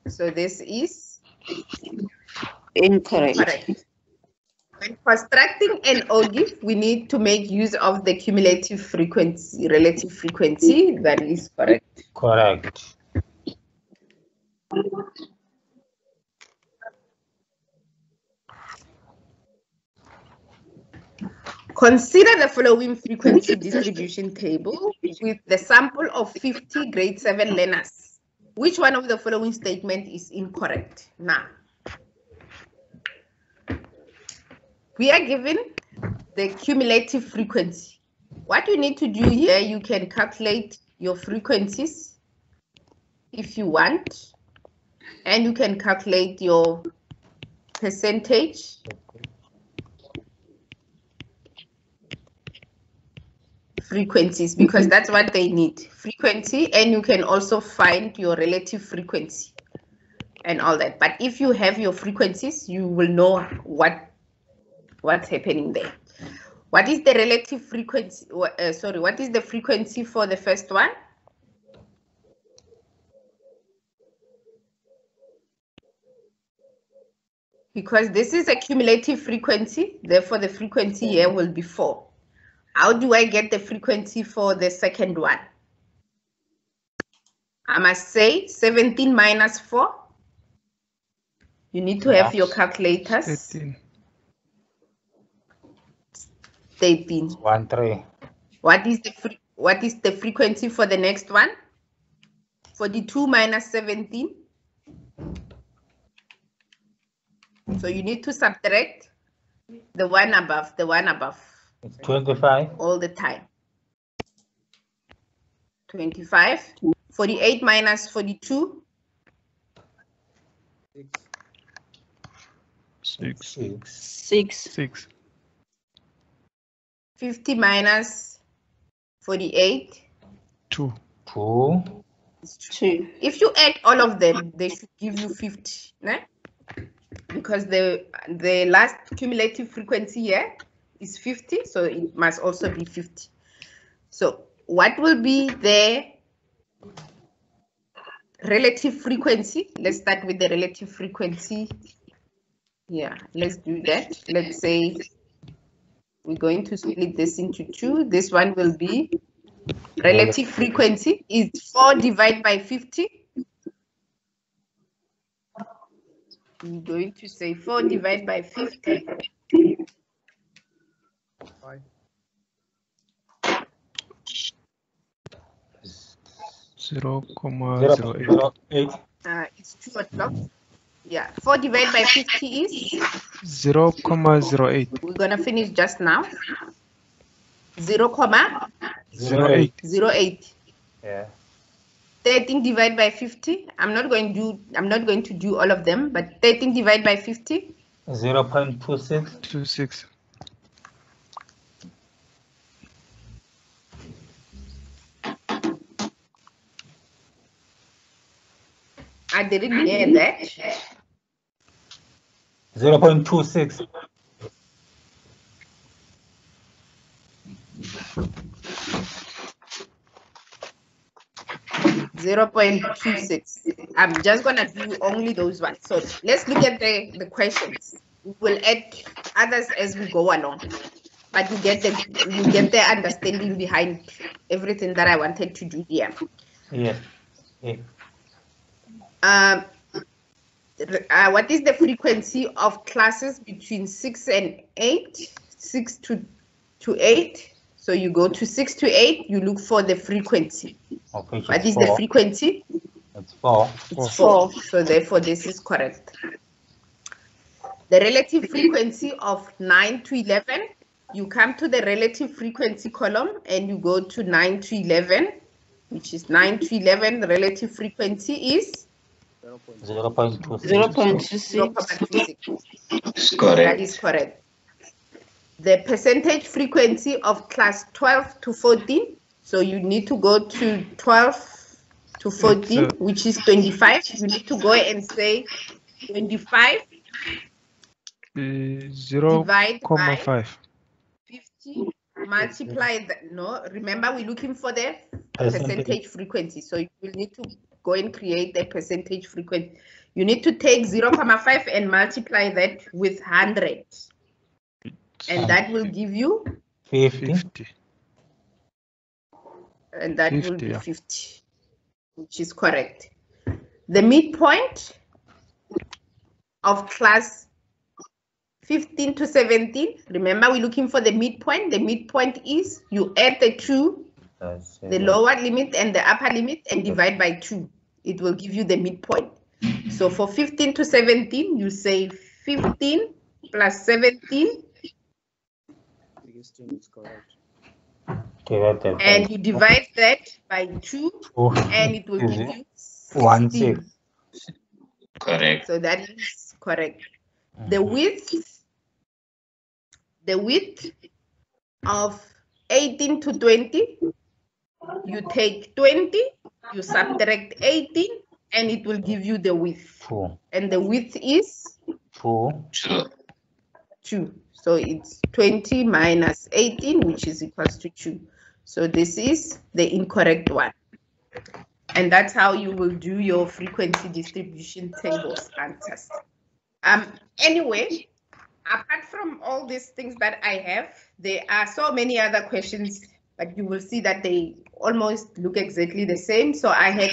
So this is Incorrect. correct. When constructing an ogive, we need to make use of the cumulative frequency, relative frequency, that is correct. Correct. Consider the following frequency distribution table with the sample of 50 grade 7 learners. Which one of the following statement is incorrect? Now, we are given the cumulative frequency. What you need to do here, you can calculate your frequencies if you want, and you can calculate your percentage. Frequencies because that's what they need. Frequency and you can also find your relative frequency and all that. But if you have your frequencies you will know what what's happening there what is the relative frequency uh, sorry what is the frequency for the first one because this is a cumulative frequency therefore the frequency here will be 4 how do I get the frequency for the second one? I must say 17 minus 4. You need to have your calculators. 13. 13. One three. What is the fre- what is the frequency for the next one? 42 minus 17. So you need to subtract the one above, the one above. It's twenty-five. all the time. 25, 48 minus 42, Six. Six. Six. Six. 50 minus 48 Two. Two. is 2. If you add all of them, they should give you 50, né? because the, the last cumulative frequency here is 50, so it must also be 50. So what will be the relative frequency? Let's start with the relative frequency. Yeah, let's do that. Let's say we're going to split this into two. This one will be relative frequency is 4 divided by 50. I'm going to say 4 divided by 50. Five. Zero comma Zero, zero eight. zero eight. Uh, it's 2 o'clock. Yeah, 4 divided by 50 is, Zero comma zero eight. we're going to finish just now. 0, comma Zero eight. 08. Yeah. 13 divided by 50. I'm not going to do I'm not going to do all of them, but 13 divided by 50. Zero point two six. Two six. I didn't hear that. Zero point two six. Zero point two six. I'm just gonna do only those ones. So let's look at the, the questions. We will add others as we go along. But you get the you get the understanding behind everything that I wanted to do here. Yeah. Yeah. Um, uh, what is the frequency of classes between six and eight? Six to to eight. So you go to six to eight. You look for the frequency. Okay. What is the frequency? It's four. It's four. So therefore, this is correct. The relative frequency of nine to eleven. You come to the relative frequency column and you go to nine to eleven. which is 9 to 11, the relative frequency is Zero point two. 0.26. 0.26. It's That correct. is correct. The percentage frequency of class 12 to 14, so you need to go to 12 to 14, uh, which is 25. You need to go and say 25 Uh, Zero divide comma by five. 50 multiply the, no, remember we're looking for the Percentage. percentage frequency. So you will need to go and create the percentage frequency. You need to take 0, 0.5 and multiply that with 100. And that will give you, Fifty. Fifty. and that will 50, be yeah. 50, which is correct. The midpoint of class 15 to 17, remember we're looking for the midpoint. The midpoint is you add the two That's the lower limit and the upper limit and divide by 2. It will give you the midpoint. So for 15 to 17, you say 15 plus 17 correct. And you divide that by 2 and it will give it? you One 16. six. Correct. So that is correct. The mm-hmm. width, the width of 18 to 20, you take 20, you subtract 18 and it will give you the width. Four. And the width is Two. Two. 2. So it's 20 minus 18, which is equals to 2. So this is the incorrect one. And that's how you will do your frequency distribution tables answers. Um, anyway, apart from all these things that I have, there are so many other questions, but you will see that they almost look exactly the same. So I had,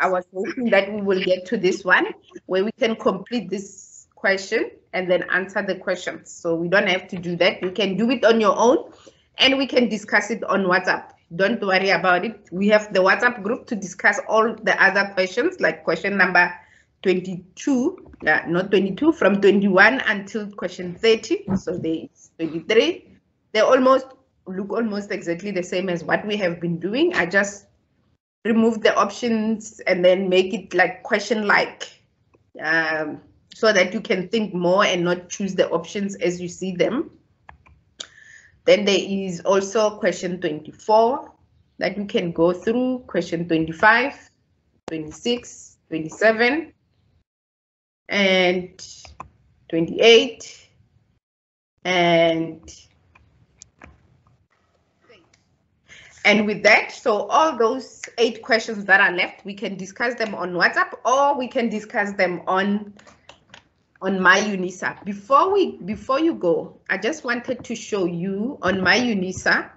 I was hoping that we will get to this one where we can complete this question and then answer the questions. So we don't have to do that. You can do it on your own and we can discuss it on WhatsApp. Don't worry about it. We have the WhatsApp group to discuss all the other questions, like question number 22, uh, not 22, from 21 until question 30. So they 23. They're almost look almost exactly the same as what we have been doing. I just remove the options and then make it like question like um, so that you can think more and not choose the options as you see them. Then there is also question 24 that you can go through, question 25, 26, 27, and 28, and And with that, so all those eight questions that are left, we can discuss them on WhatsApp or we can discuss them on on my UNISA. Before we before you go, I just wanted to show you on my UNISA